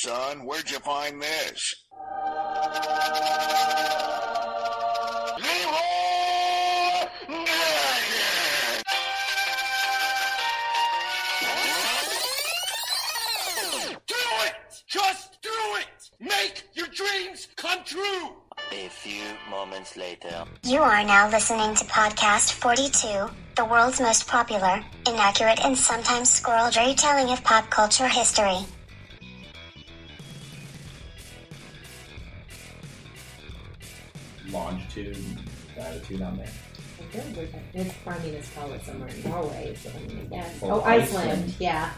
son. Where'd you find this? Leroy Jenkins! Do it! Just do it! Make your dreams come true! A few moments later. You are now listening to Podcast 42, the world's most popular, inaccurate, and sometimes squirreled retelling of pop culture history. Longitude, latitude on there. I feel like we're- It's, I mean, it's probably somewhere in Norway, so I mean, I guess. Oh, Oh, Iceland, Iceland. yeah.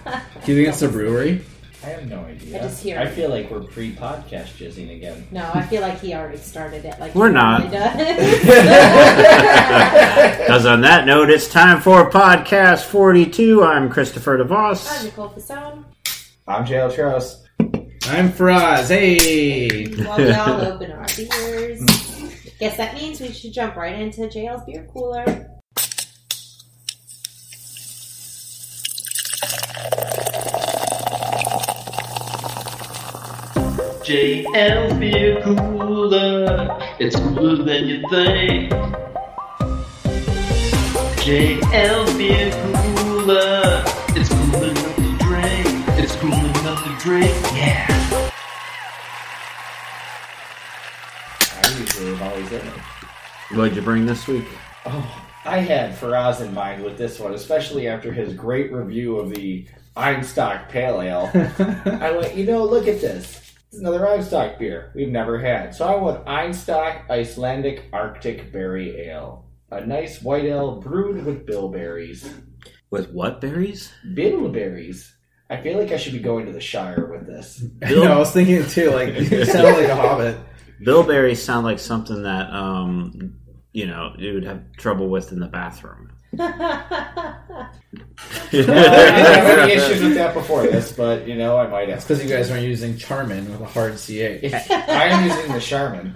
Do you think it's a brewery? I have no idea. I just hear I feel like we're pre-podcast jizzing again. no, I feel like he already started it. Like We're not. Because on that note, it's time for podcast 42. I'm Christopher De Voss. I'm Nicole Fasone. I'm JL Strauss. I'm Faraz. Hey! While we all open our beers. Guess that means we should jump right into JL's beer cooler. JL Beer Cooler. It's cooler than you think. JL Beer Cooler. It's cool enough to drink. It's cool enough to drink. Yeah. I usually am always in it. What'd you bring this week? Oh, I had Faraz in mind with this one, especially after his great review of the Einstok Pale Ale. I went, you know, look at this. It's another Einstok beer we've never had. So I went Einstok Icelandic Arctic Berry Ale. A nice white ale brewed with bilberries. With what berries? Bilberries. I feel like I should be going to the Shire with this. I know, I was thinking it too. Like you sound like a hobbit. Bilberries sound like something that, um, you know, you would have trouble with in the bathroom. I didn't have any issues with that before this, but you know, I might It's have. because you guys aren't using Charmin with a hard ch. I am using the Charmin.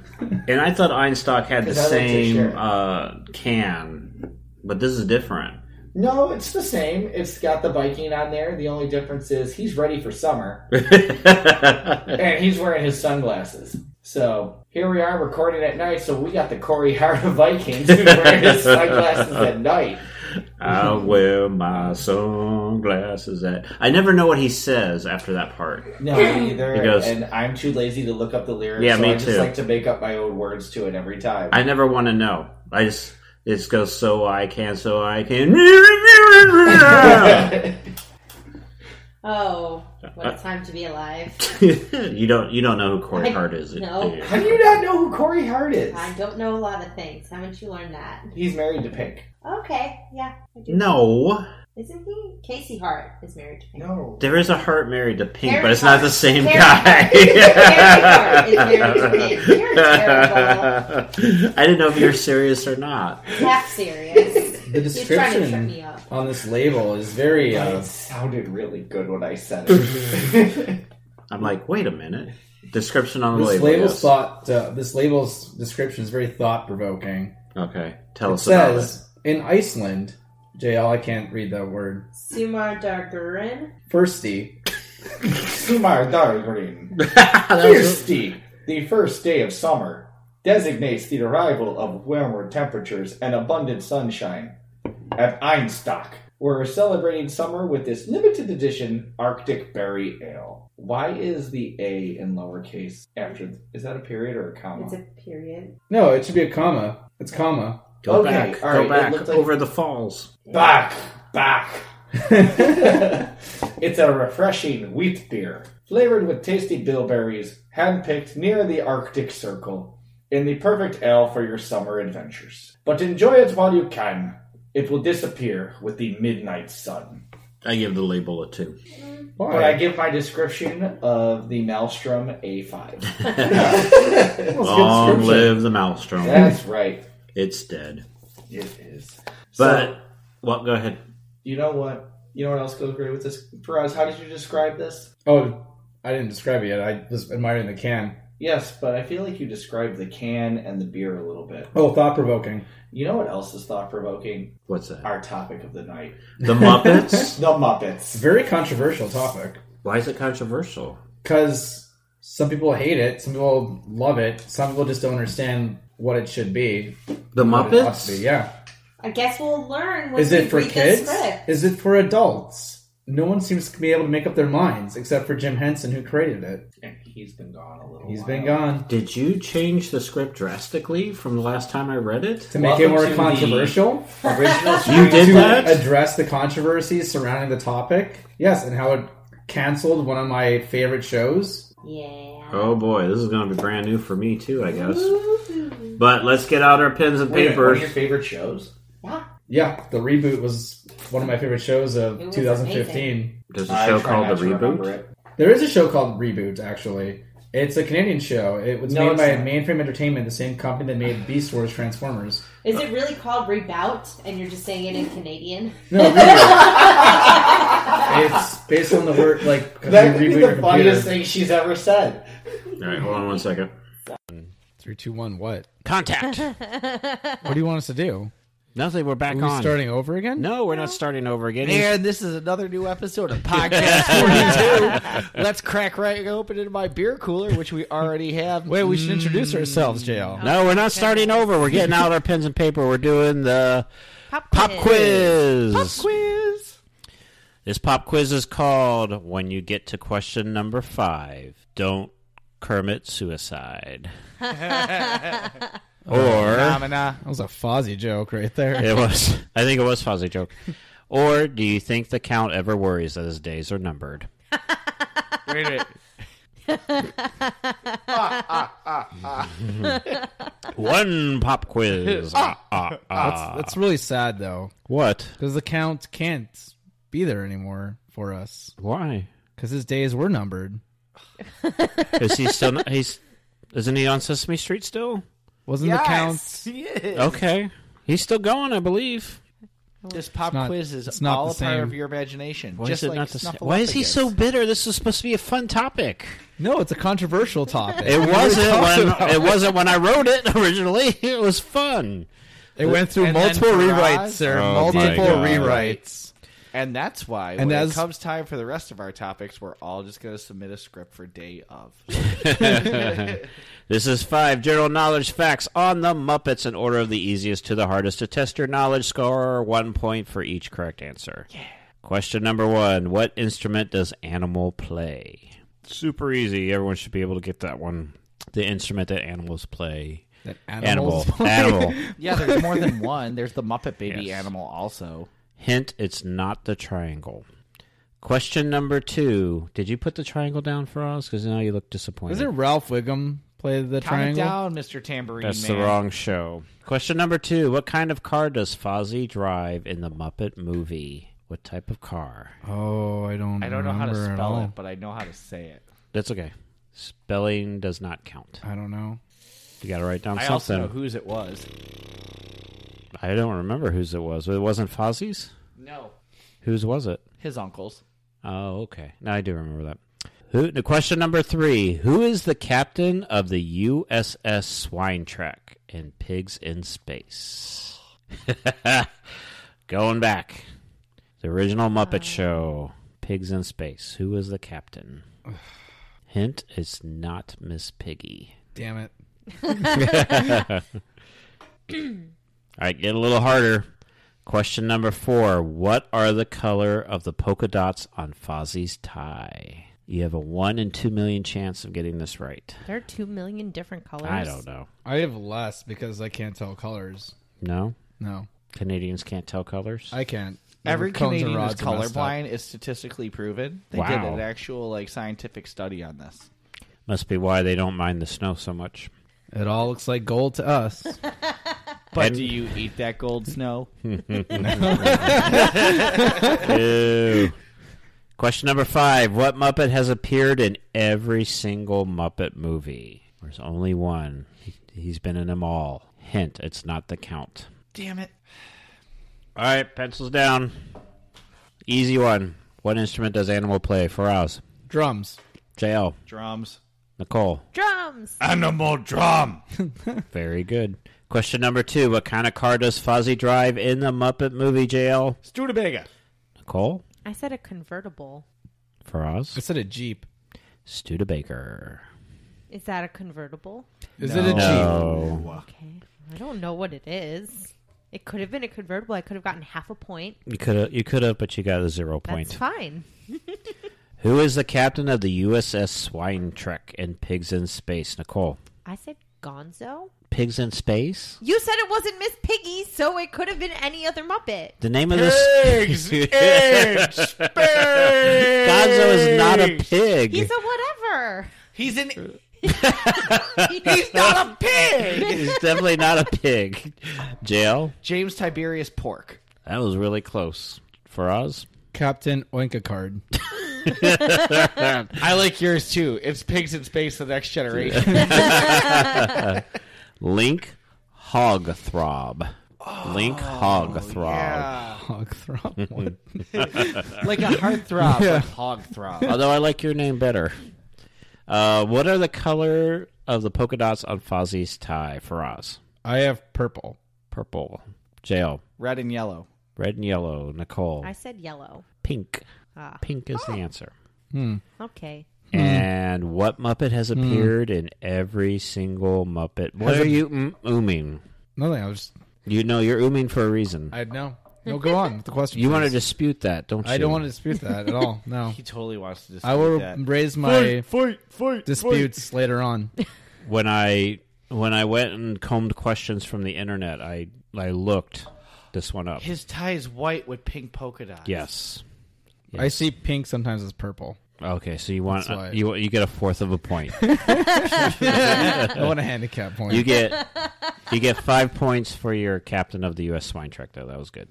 And I thought Einstok had the 'Cause I like to same share. uh, can, but this is different. No, it's the same. It's got the Viking on there. The only difference is he's ready for summer and he's wearing his sunglasses. So here we are recording at night. So we got the Corey Hart of Vikings wearing his sunglasses at night. I'll wear my sunglasses at. I never know what he says after that part. No, me either. He goes- and I'm too lazy to look up the lyrics. Yeah, so me I just too. like to make up my own words to it every time. I never want to know. I just it just goes so I can, so I can. oh, what a time to be alive. you don't you don't know who Corey I- Hart is? no. do you? How do you not know who Corey Hart is? I don't know a lot of things. Haven't you learned that? He's married to Pink. Okay, yeah. I do. No, Isn't he? Casey Hart is married to Pink. No. there is a Hart married to Pink, Harry but it's not Hart. the same Harry guy. Hart. Harry Hart is married to Pink. You're terrible. I didn't know if you were serious or not. Half serious. The He's trying to trip description on this label is very. Uh, it sounded really good when I said it. I'm like, wait a minute. Description on the this label. label's yes. thought. Uh, this label's description is very thought provoking. Okay, tell It us about it. says in Iceland. JL, I can't read that word. Sumar Dargurin. Firsty, Sumar Dargreen. That was- Thirsty, the first day of summer, designates the arrival of warmer temperatures and abundant sunshine. At Einstok, we're celebrating summer with this limited edition Arctic Berry Ale. Why is the A in lowercase after? Is that a period or a comma? It's a period. No, it should be a comma. It's comma. Go Okay, back, all go back like- over the falls. Back, back. it's a refreshing wheat beer, flavored with tasty bilberries, handpicked near the Arctic Circle, in the perfect ale for your summer adventures. But enjoy it while you can. It will disappear with the midnight sun. I give the label a two. Why? But I give my description of the Maelstrom A5. That's a good Long live the Maelstrom. That's right. It's dead. It is. But So, well, go ahead. you know what? You know what else goes great with this? Faraz, how did you describe this? Oh, I didn't describe it yet. I was admiring the can. Yes, but I feel like you described the can and the beer a little bit. Oh, thought provoking. You know what else is thought provoking? What's that? Our topic of the night The Muppets. the Muppets. Very controversial topic. Why is it controversial? because some people hate it, some people love it, some people just don't understand what it should be. The what it ought to Muppets? be, Yeah. I guess we'll learn. When Is we it for read kids? Is it for adults? No one seems to be able to make up their minds except for Jim Henson, who created it. And he's been gone a little. He's while. been gone. Did you change the script drastically from the last time I read it? To make it Welcome more the controversial, Original. You did to that? address the controversies surrounding the topic. Yes, and how it canceled one of my favorite shows. Yeah. Oh boy, this is going to be brand new for me too, I guess. But let's get out our pens and Wait a minute, one of papers. your favorite shows? Yeah. Yeah, the reboot was one of my favorite shows of It was 2015. There's a I show try called not The to remember Reboot. it. There is a show called Reboot, actually. It's a Canadian show. It was No, made it's by not. Mainframe Entertainment, the same company that made Beast Wars Transformers. Is it really called Rebout and you're just saying it in Canadian? No, Reboot. it's based on the word, like, because That you could be reboot the funniest computer. thing she's ever said. All right, hold on one second. Three, two, one, what? Contact. What do you want us to do? Nothing. We're back Are we on. starting over again? No, we're not starting over again. And this is another new episode of Podcast 42. Let's crack right open into my beer cooler, which we already have. Wait, we should introduce ourselves, JL. No, we're not starting over. We're getting out our pens and paper. We're doing the Pop pop quiz. Pop quiz. This pop quiz is called When You Get to Question Number Five, Don't Kermit Suicide. or Phenomena. That was a Fozzie joke right there. it was, I think it was Fozzie joke. Or do you think the Count ever worries that his days are numbered? Wait a minute. One pop quiz. Ah, ah, ah. That's, that's really sad, though, What? because the Count can't be there anymore for us. Why? Because his days were numbered. Is he still? Not, he's isn't he on Sesame Street still? Wasn't the Count... He is. Okay, he's still going, I believe. This pop not- quiz is it's not all the a part same. of your imagination. Why just is it like not the same? Why is he so bitter? This is supposed to be a fun topic. No, it's a controversial topic. It wasn't when it wasn't when I wrote it originally. It was fun. It went through And multiple rewrites, sir. Oh, multiple my God. rewrites. And that's why And when as- it comes time for the rest of our topics, we're all just going to submit a script for day of. This is five general knowledge facts on the Muppets in order of the easiest to the hardest to test your knowledge. Score one point for each correct answer. Yeah. Question number one: What instrument does Animal play? Super easy. Everyone should be able to get that one. The instrument that animals play. That Animal. animals- Animal. yeah, there's more than one. There's the Muppet Baby Yes. animal also. Hint: It's not the triangle. Question number two: Did you put the triangle down for us? Because now you look disappointed. Isn't Ralph Wiggum play the Count triangle? it down, Mr. Tambourine That's Man. the wrong show. Question number two: What kind of car does Fozzie drive in the Muppet movie? What type of car? Oh, I don't. I don't know how to remember at spell all. it, but I know how to say it. That's okay. Spelling does not count. I don't know. You got to write down something. I also something. know whose it was. I don't remember whose it was. It wasn't Fozzie's. No. Whose was it? His uncle's. Oh, okay. Now I do remember that. Who? The question number three: Who is the captain of the USS Swine Trek in Pigs in Space? Going back, the original Muppet uh. Show, Pigs in Space. Who is the captain? Hint: It's not Miss Piggy. Damn it. All right, get a little harder. Question number four. What are the color of the polka dots on Fozzie's tie? You have a one in two million chance of getting this right. There are two million different colors. I don't know. I have less because I can't tell colors. No? No, Canadians can't tell colors? I can't. Every cones and Canadian is rods are messed up. colorblind is statistically proven. They did Wow. an actual like scientific study on this. Must be why they don't mind the snow so much. It all looks like gold to us. But And- do you eat that gold snow? Ew. Question number five. What Muppet has appeared in every single Muppet movie? There's only one. He, he's been in them all. Hint, it's not the count. Damn it. All right, pencils down. Easy one. What instrument does Animal play Faraz? Drums. JL. Drums. Nicole. Drums. Animal drum. Very good. Question number two. What kind of car does Fozzie drive in the Muppet movie, JL? Studebaker. Nicole. I said a convertible. For I Oz. said a jeep. Studebaker. Is that a convertible? Is it a Jeep? No. Okay. I don't know what it is. It could have been a convertible. I could have gotten half a point. You could have, you could have, but you got a zero point. That's point. fine. Who is the captain of the USS Swine Trek in Pigs in Space? Nicole. I said Gonzo. Pigs in Space. You said it wasn't Miss Piggy, so it could have been any other Muppet. The name of this. Pigs in space. Gonzo is not a pig. He's a whatever. He's an. He's not a pig. He's definitely not a pig. JL. James Tiberius Pork. That was really close Faraz. Captain Oinka Card. I like yours too. It's Pigs in Space: The Next Generation. Link Hogthrob. Link Hogthrob. yeah. Hogthrob. like a heartthrob, Yeah. but hog throb. Although I like your name better. Uh, what are the color of the polka dots on Fozzie's tie Faraz? I have purple. Purple. JL. Red and yellow. Red and yellow. Nicole. I said yellow. Pink. Ah. Pink is the answer. Okay. And what Muppet has appeared in every single Muppet? What Has are a- you mm, ooming? Nothing. I was. Just, You know you're ooming for a reason. I know. No, go on with the question. you want to please. dispute that, don't you? I don't want to dispute that at all. No. He totally wants to dispute I will that. raise my fight, fight, disputes later on. when I when I went and combed questions from the internet, I I looked this one up. His tie is white with pink polka dots. yes. I see pink sometimes as purple. Okay, so you want That's why. you you get a fourth of a point. I want a handicap point. you get you get five points for your captain of the U.S. swine trek. Though that was good.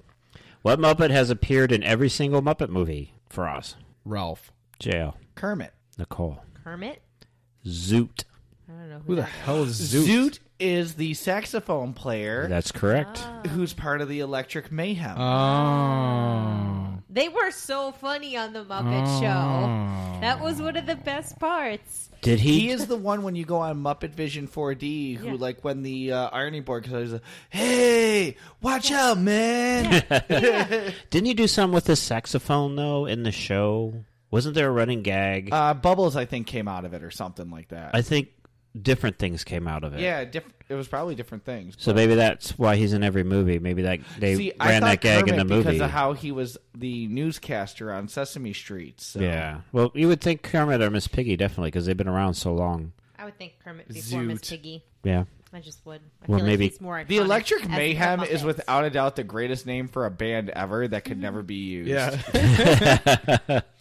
What Muppet has appeared in every single Muppet movie Faraz? Ralph. JL. Kermit. Nicole. Kermit? Zoot. I don't know who, Who the that hell is Zoot? Zoot is the saxophone player That's correct. Ah. who's part of the Electric Mayhem. Oh. They were so funny on the Muppet Oh. Show. That was one of the best parts. Did he? he is the one when you go on Muppet Vision 4D who, Yeah. like, when the uh, ironing board comes, like, "Hey, watch out, man!" Didn't you do something with the saxophone though in the show? Wasn't there a running gag? uh, Bubbles, I think, came out of it or something like that. I think different things came out of it. yeah, diff- it was probably different things. So maybe that's why he's in every movie. Maybe that they See, I ran thought that gag in the movie. because of how he was the newscaster on Sesame Street. So. Yeah. Well, you would think Kermit or Miss Piggy definitely because they've been around so long. I would think Kermit before Miss Zoot. Piggy. Yeah. I just would. I Well, feel maybe- like he's more The iconic Electric as the Mayhem is Muppets. without a doubt the greatest name for a band ever that could never be used. Yeah.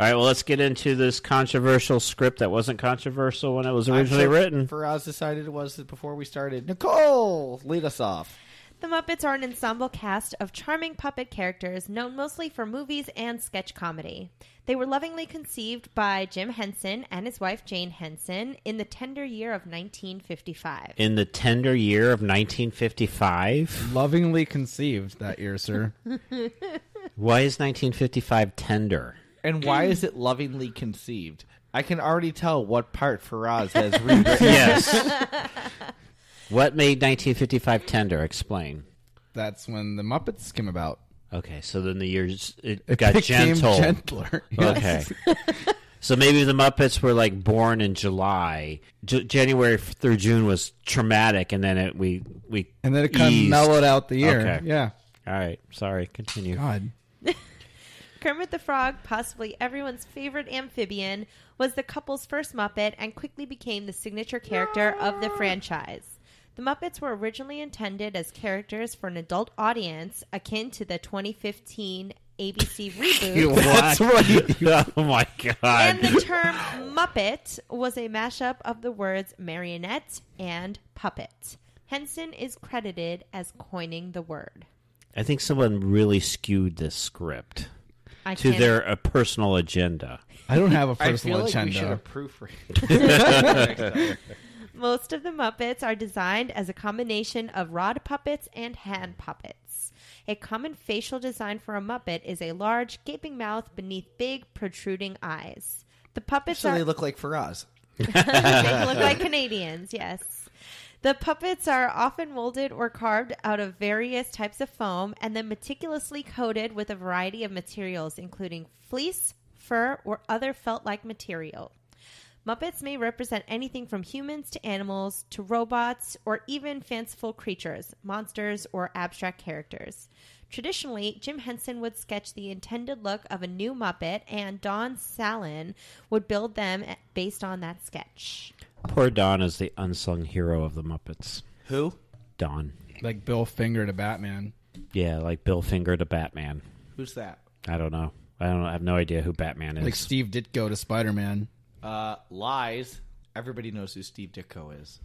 All right. Well, let's get into this controversial script that wasn't controversial when it was originally sure written. Faraz decided it was before we started. Nicole, lead us off. The Muppets are an ensemble cast of charming puppet characters known mostly for movies and sketch comedy. They were lovingly conceived by Jim Henson and his wife Jane Henson in the tender year of 1955. In the tender year of 1955. Lovingly conceived that year, sir. Why is 1955 tender? And why is it lovingly conceived? I can already tell what part Faraz has rewritten. Yes. what made 1955 tender? Explain. That's when the Muppets came about. Okay, so then the years it, It got gentle. gentler. Okay. so maybe the Muppets were like born in July. J- January through June was traumatic, and then it we we And then it kind of mellowed out the year. Okay. Yeah. All right, sorry. Continue. God. Kermit the Frog, possibly everyone's favorite amphibian, was the couple's first Muppet and quickly became the signature character of the franchise. The Muppets were originally intended as characters for an adult audience akin to the 2015 ABC reboot. That's right. oh my god. And the term Muppet was a mashup of the words marionette and puppet. Henson is credited as coining the word. I think someone really skewed this script I to can't- their a personal agenda. I don't have a I personal feel like we agenda. should have proofread. Most of the Muppets are designed as a combination of rod puppets and hand puppets. A common facial design for a Muppet is a large, gaping mouth beneath big, protruding eyes. The puppets so are they look like Faraz. they look like Canadians, yes. The puppets are often molded or carved out of various types of foam and then meticulously coated with a variety of materials, including fleece, fur, or other felt like material. Muppets may represent anything from humans to animals to robots or even fanciful creatures, monsters, or abstract characters. Traditionally, Jim Henson would sketch the intended look of a new Muppet, and Don Sahlin would build them based on that sketch. Poor Don is the unsung hero of the Muppets. Who? Don. Like Bill Finger to Batman. Yeah, like Bill Finger to Batman. Who's that? I don't know. I don't. I have no idea who Batman is. Like Steve Ditko to Spider Man. Uh, lies. Everybody knows who Steve Ditko is.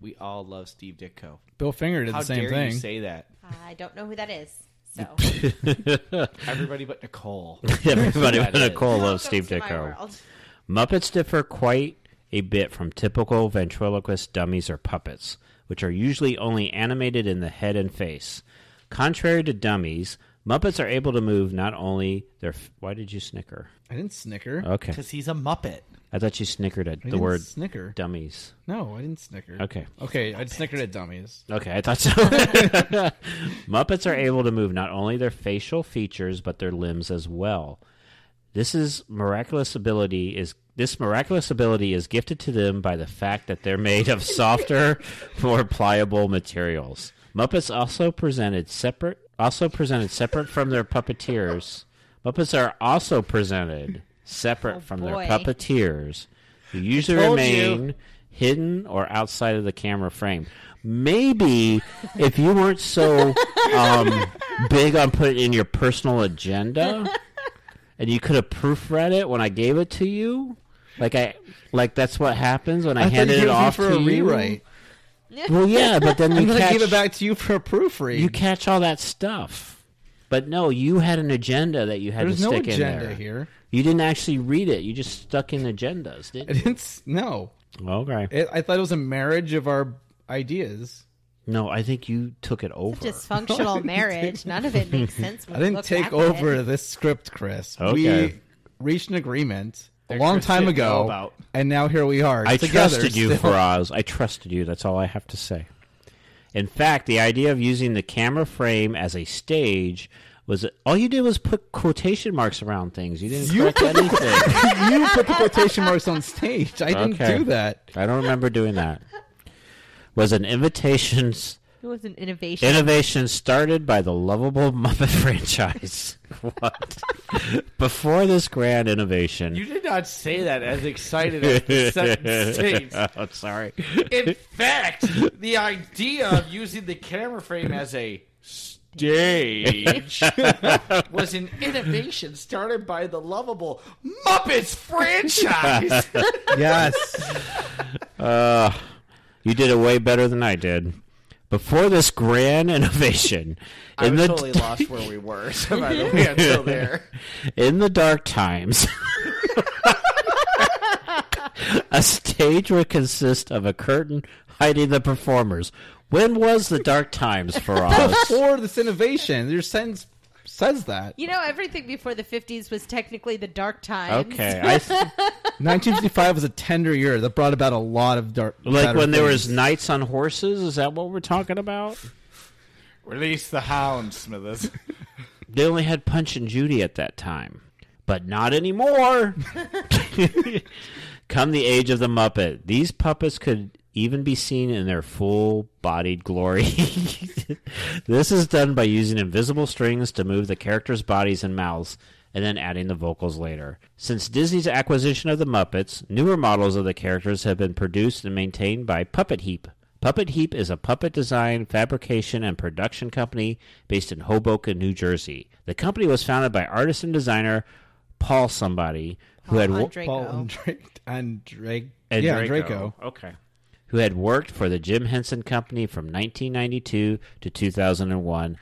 We all love Steve Ditko. Bill Finger did How the same dare thing. you say that? I don't know who that is. So, Everybody but Nicole. Everybody but. Nicole loves Steve to my Ditko. Muppets differ quite a bit from typical ventriloquist dummies or puppets, which are usually only animated in the head and face. Contrary to dummies, Muppets are able to move not only their. F- Why did you snicker? I didn't snicker. Okay, Because he's a Muppet. I thought you snickered at the word snicker. dummies. No, I didn't snicker. Okay. Okay, I snickered at dummies. Okay, I thought so. Muppets are able to move not only their facial features but their limbs as well. This is miraculous ability is this miraculous ability is gifted to them by the fact that they're made of softer, more pliable materials. Muppets also presented separate also presented separate from their puppeteers. Muppets are also presented separate Oh, from boy. their puppeteers who usually remain you. hidden or outside of the camera frame. Maybe if you weren't so um, big on putting in your personal agenda, and you could have proofread it when I gave it to you, like I like that's what happens when I, I handed it off for to a you. rewrite. Well, yeah, but then you And then I catch gave it back to you for a proofread. you catch all that stuff. But no, you had an agenda that you had There's to no stick in agenda there. here. You didn't actually read it. You just stuck in agendas, didn't you? didn't. No, Okay. it, I thought it was a marriage of our ideas. No, I think you took it over. Dysfunctional marriage. None of it makes sense. When I didn't look take back over it. this script, Chris. Okay. We reached an agreement a That long time ago, about. and now here we are. I together trusted you, still. Faraz. I trusted you. That's all I have to say. In fact, the idea of using the camera frame as a stage was all you did was put quotation marks around things. You didn't You correct put, anything. you put the quotation marks on stage. I didn't Okay. do that. I don't remember doing that. Was an invitation It was an innovation. innovation started by the lovable Muppet franchise. what? Before this grand innovation, You did not say that as excited as the sentence states. oh, sorry. In fact, the idea of using the camera frame as a stage was an innovation started by the lovable Muppets franchise. Yes. Uh, you did it way better than I did. Before this grand innovation, I in was the totally lost where we were. So by the way, I'm still there. in the dark times, a stage would consist of a curtain hiding the performers. When was the dark times for us? Before this innovation, your sentence says that. You know, everything before the 50s was technically the dark times. Okay, I, 1955 was a tender year that brought about a lot of dark. like better when there was knights on horses. Is that what we're talking about? Release the hound, Smithers. They only had Punch and Judy at that time, but not anymore. Come the age of the Muppet, these puppets could even be seen in their full-bodied glory. this is done by using invisible strings to move the characters' bodies and mouths, and then adding the vocals later. Since Disney's acquisition of the Muppets, newer models of the characters have been produced and maintained by Puppet Heap. Puppet Heap is a puppet design, fabrication, and production company based in Hoboken, New Jersey. The company was founded by artist and designer Paul somebody who had wo- Draco. Paul and Drake and Drake. and yeah, Draco. Okay. Who had worked for the Jim Henson Company from 1992 to 2001.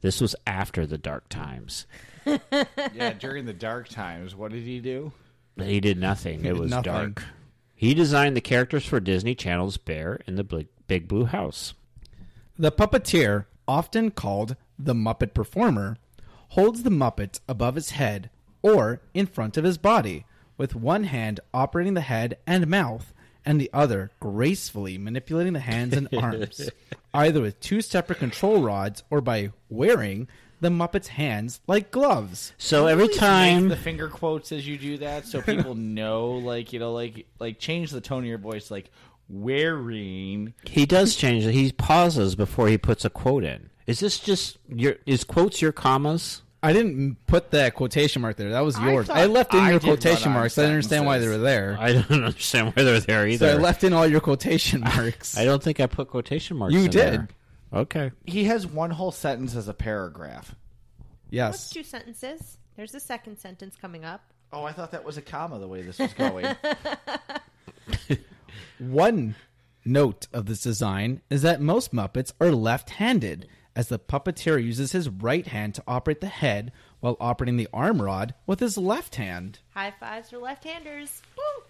This was after the dark times. yeah, during the dark times, what did he do? He did nothing. He it did was nothing. dark. He designed the characters for Disney Channel's Bear in the Big, Big Blue House. The puppeteer, often called the Muppet Performer, holds the Muppet above his head or in front of his body, with one hand operating the head and mouth, and the other gracefully manipulating the hands and arms, either with two separate control rods or by wearing the Muppets' hands like gloves. So every time make the finger quotes as you do that, so people know, like you know, like like change the tone of your voice, like wearing. he does change it, he pauses before he puts a quote in. Is this just your? Is quotes your commas? I didn't put that quotation mark there. That was I yours. thought I, left in I your quotation on marks. I didn't understand why they were there. I don't understand why they're there either. so. I left in all your quotation marks. I don't think I put quotation marks. You in did. there. Okay. He has one whole sentence as a paragraph. What's yes. two sentences? There's a second sentence coming up. Oh, I thought that was a comma the way this was going. One note of this design is that most Muppets are left handed, as the puppeteer uses his right hand to operate the head while operating the arm rod with his left hand. High fives for left-handers. Woo!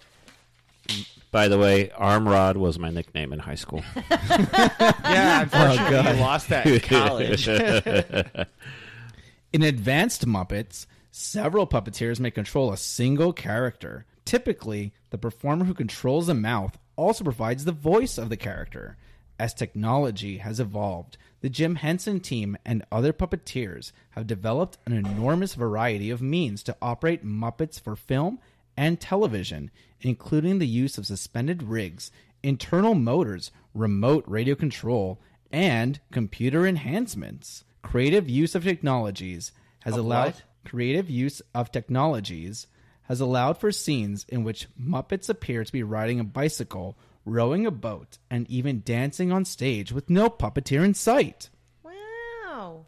By the way, Armrod was my nickname in high school. yeah, oh, unfortunately, God. he lost that in college. In advanced Muppets, several puppeteers may control a single character. Typically, the performer who controls the mouth also provides the voice of the character. As technology has evolved, the Jim Henson team and other puppeteers have developed an enormous variety of means to operate Muppets for film and television, including the use of suspended rigs, internal motors, remote radio control, and computer enhancements. Creative use of technologies has Of allowed what? creative use of technologies has allowed for scenes in which Muppets appear to be riding a bicycle, rowing a boat, and even dancing on stage with no puppeteer in sight. Wow.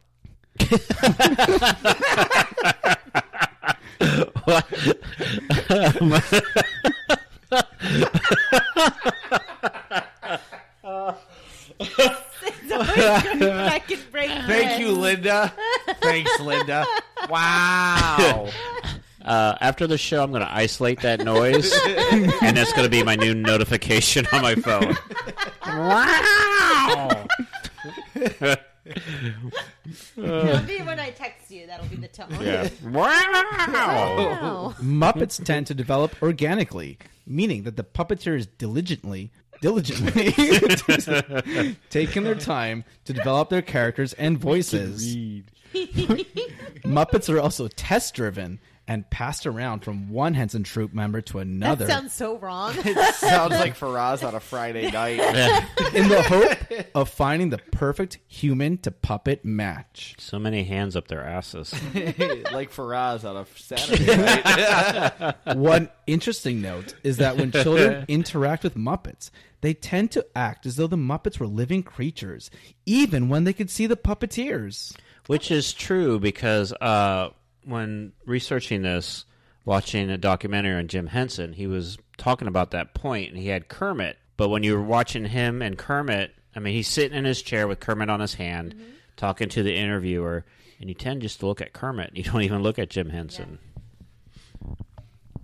I can break Thank you, Linda. Thanks, Linda. Wow. Uh, after the show, I'm going to isolate that noise, and that's going to be my new notification on my phone. wow! It'll be when I text you. That'll be the tone. yeah. Wow! Wow. Muppets tend to develop organically, meaning that the puppeteers diligently diligently taking their time to develop their characters and voices. Muppets are also test driven and passed around from one Henson Troop member to another That sounds so wrong. It sounds like Faraz on a Friday night. in the hope of finding the perfect human to puppet match. So many hands up their asses. like Faraz on a Saturday night. One interesting note is that when children interact with Muppets, they tend to act as though the Muppets were living creatures, even when they could see the puppeteers. Which is true because uh, when researching this, watching a documentary on Jim Henson, he was talking about that point, and he had Kermit. But when you were watching him and Kermit, I mean, he's sitting in his chair with Kermit on his hand, mm-hmm. talking to the interviewer, and you tend just to look at Kermit. You don't even look at Jim Henson.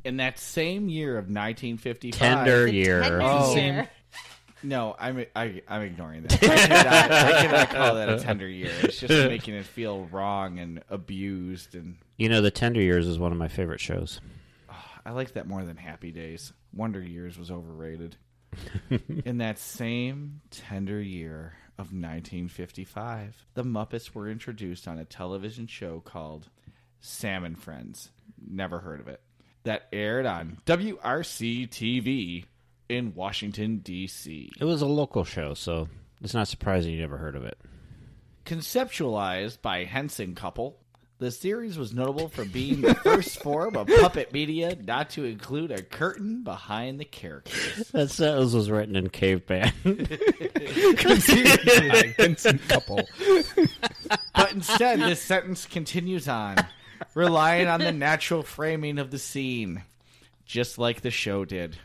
In that same year of 1955. Tender year. Tender Oh. year. No, I'm I, I'm ignoring that. I cannot, I cannot call that a tender year. It's just making it feel wrong and abused, and You know, The Tender Years is one of my favorite shows. Ah, I like that more than Happy Days. Wonder Years was overrated. In that same tender year of 1955, the Muppets were introduced on a television show called Sam and Friends. Never heard of it. That aired on WRC TV in Washington, D.C. It was a local show, so it's not surprising you never heard of it. Conceptualized by Henson couple, the series was notable for being the first form of puppet media not to include a curtain behind the characters. That sentence was written in caveman. Henson couple. But instead, this sentence continues on, relying on the natural framing of the scene, just like the show did.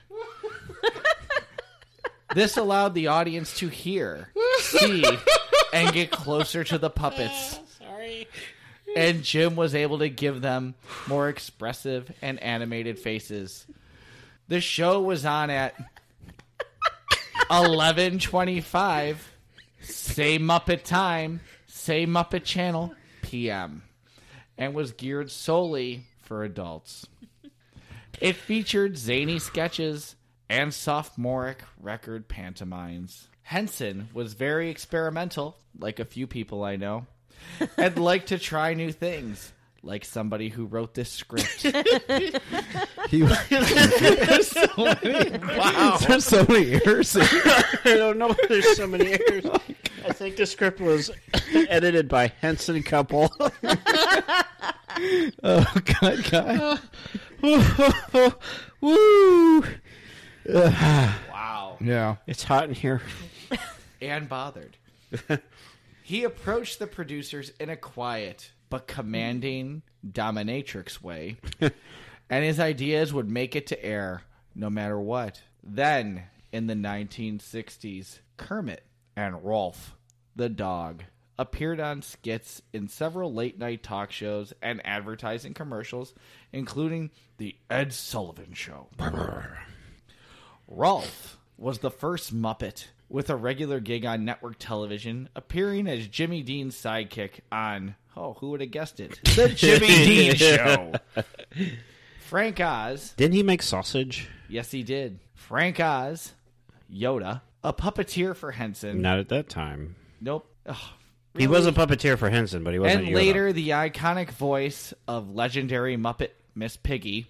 This allowed the audience to hear, see, and get closer to the puppets. Oh, sorry. And Jim was able to give them more expressive and animated faces. The show was on at 11:25 same Muppet time, same Muppet channel, PM, and was geared solely for adults. It featured zany sketches and sophomoric record pantomimes. Henson was very experimental, like a few people I know, and like to try new things, like somebody who wrote this script. He, There's so many. Wow. There's so many errors. I don't know. There's so many errors. Oh I think the script was edited by Henson Couple. oh God, God. Woo! Wow. Yeah. It's hot in here. and bothered. he approached the producers in a quiet but commanding dominatrix way, and his ideas would make it to air no matter what. Then, in the 1960s, Kermit and Rolf, the dog, appeared on skits in several late night talk shows and advertising commercials, including The Ed Sullivan Show. Rolf was the first Muppet with a regular gig on network television, appearing as Jimmy Dean's sidekick on, oh, who would have guessed it? The Jimmy Dean Show. Frank Oz. Didn't he make sausage? Yes, he did. Frank Oz, Yoda, a puppeteer for Henson. Not at that time. Nope. Ugh, He was a puppeteer for Henson, but he wasn't. and Yoda. later, the iconic voice of legendary Muppet Miss Piggy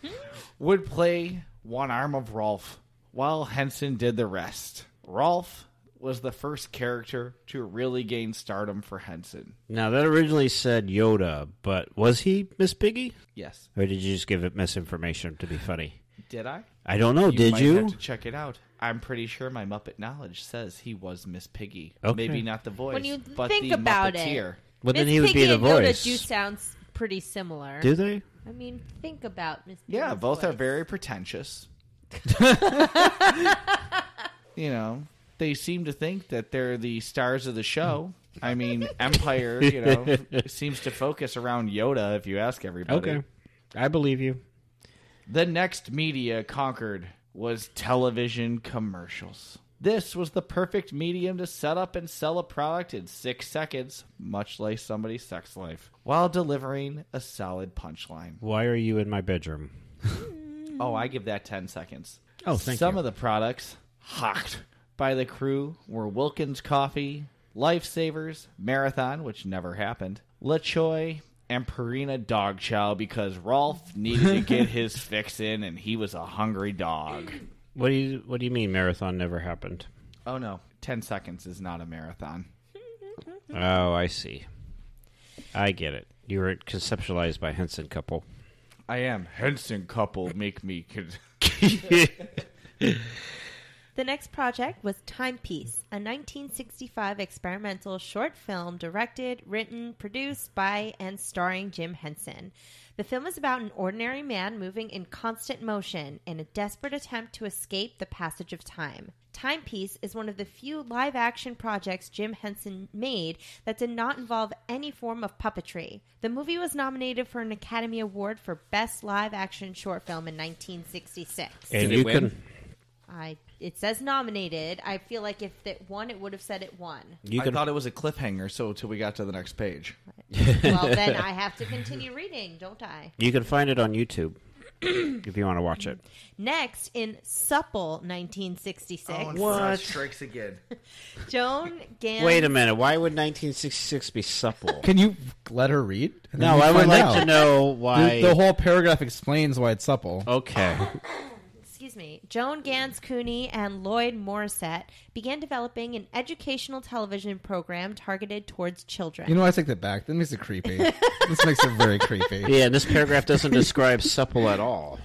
hmm? would play one arm of Rolf, while Henson did the rest. Rolf was the first character to really gain stardom for Henson. Now that originally said Yoda, but was he Miss Piggy? Yes. Or did you just give it misinformation to be funny? Did I? I don't know. Did might you? Have to check it out. I'm pretty sure my Muppet knowledge says he was Miss Piggy. Okay. Maybe not the voice, When you but think the about Muppeteer. it, Well, then Miss he would Piggy be the and Yoda do sound s- pretty similar. Do they? I mean, think about Miss. Yeah, Piggy's both are very pretentious. you know, they seem to think that they're the stars of the show. I mean, Empire, you know, seems to focus around Yoda if you ask everybody. Okay, I believe you. The next media conquered was television commercials. This was the perfect medium to set up and sell a product in six seconds, much like somebody's sex life, while delivering a solid punchline. Why are you in my bedroom? Oh, I give that 10 seconds. Oh, thank Some you. of the products hawked by the crew were Wilkins Coffee, Lifesavers, Marathon, which never happened, La Choy, and Purina Dog Chow because Rolf needed to get his fix in and he was a hungry dog. What do you What do you mean marathon never happened? Oh no, 10 seconds is not a marathon. Oh, I see. I get it. You were conceptualized by Henson couple. I am. Henson couple make me. The next project was Timepiece, a 1965 experimental short film directed, written, produced by, and starring Jim Henson. The film is about an ordinary man moving in constant motion in a desperate attempt to escape the passage of time. Timepiece is one of the few live action projects Jim Henson made that did not involve any form of puppetry. The movie was nominated for an Academy Award for Best Live Action Short Film in 1966. And you can I it says nominated. I feel like if it won, it would have said it won. you I can thought it was a cliffhanger, so until we got to the next page. well, then I have to continue reading, don't I? you can find it on YouTube if you want to watch it. Next, in Supple 1966, What? Strikes again. Joan Gans. Wait a minute. Why would 1966 be supple? Can you let her read? And then no, you I would find like out. to know why. The, the whole paragraph explains why it's supple. okay. Excuse me. Joan Gans Cooney and Lloyd Morrisett began developing an educational television program targeted towards children. You know, I take that back. That makes it creepy. this makes it very creepy. Yeah, and this paragraph doesn't describe supple at all.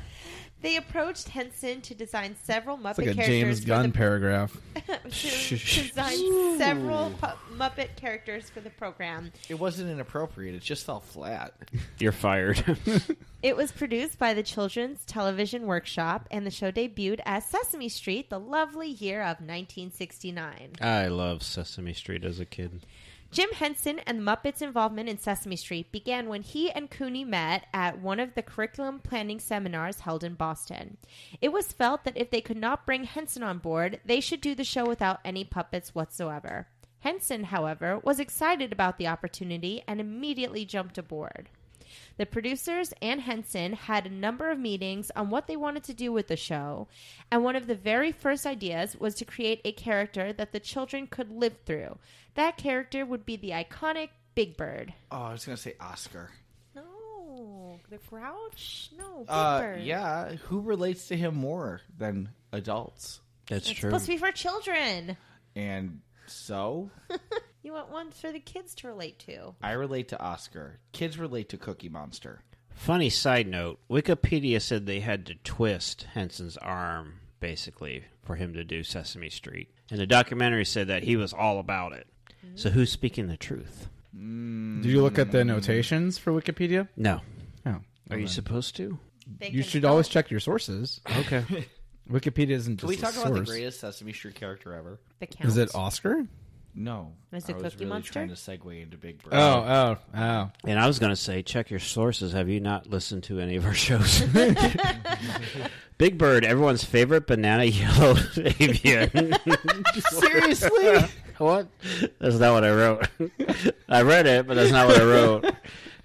They approached Henson to design several Muppet It's like a characters James Gunn the paragraph. to design several pu- Muppet characters for the program. It wasn't inappropriate. It just fell flat. You're fired. It was produced by the Children's Television Workshop, and the show debuted as Sesame Street the lovely year of 1969. I love Sesame Street as a kid. Jim Henson and the Muppets' involvement in Sesame Street began when he and Cooney met at one of the curriculum planning seminars held in Boston. It was felt that if they could not bring Henson on board, they should do the show without any puppets whatsoever. Henson, however, was excited about the opportunity and immediately jumped aboard. The producers and Henson had a number of meetings on what they wanted to do with the show, and one of the very first ideas was to create a character that the children could live through. That character would be the iconic Big Bird? Oh, I was gonna say Oscar. No, the Grouch. No, Big Uh, Bird. yeah. Who relates to him more than adults? That's true. It's supposed to be for children. And so You want one for the kids to relate to. I relate to Oscar. Kids relate to Cookie Monster. Funny side note Wikipedia said they had to twist Henson's arm, basically, for him to do Sesame Street. And the documentary said that he was all about it. So who's speaking the truth? Mm. Did you look at the notations for Wikipedia? No. Oh. Are you supposed to? They You should spell always check your sources. Okay. Wikipedia isn't just Can we a talk source. about the greatest Sesame Street character ever? The count. Is it Oscar? No. Is it I was Cookie really Monster? trying to segue into Big Bird. Oh, oh, oh. And I was going to say, check your sources. Have you not listened to any of our shows? Big Bird, everyone's favorite banana yellow avian. Seriously? what? That's not what I wrote. I read it, but that's not what I wrote.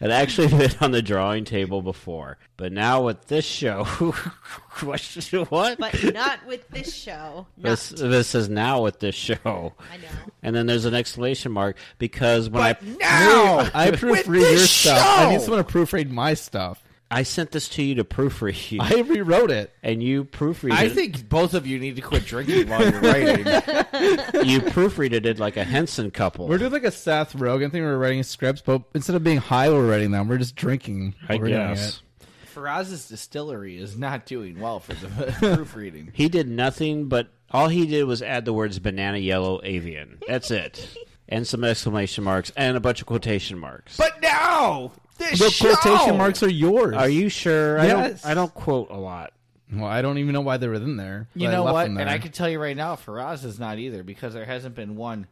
It actually been on the drawing table before, but now with this show, question what? But not with this show. Not. This this says now with this show, I know. and then there's an exclamation mark because when I now I proofread your stuff. I need someone to proofread my stuff. I sent this to you to proofread, I rewrote it. and you proofread. I it. think both of you need to quit drinking while you're writing. you proofreaded it like a Henson couple. We're doing like a Seth Rogen thing. We're writing scripts, but instead of being high, we're writing them. We're just drinking. I we're doing guess. it. Faraz's distillery is not doing well for the proofreading. He did nothing, but all he did was add the words banana yellow avian. That's it. and some exclamation marks and a bunch of quotation marks. But now this The show! quotation marks are yours. Are you sure? I don't I don't quote a lot. Well, I don't even know why they were in there. You know what? And. I can tell you right now, Faraz is not either because there hasn't been one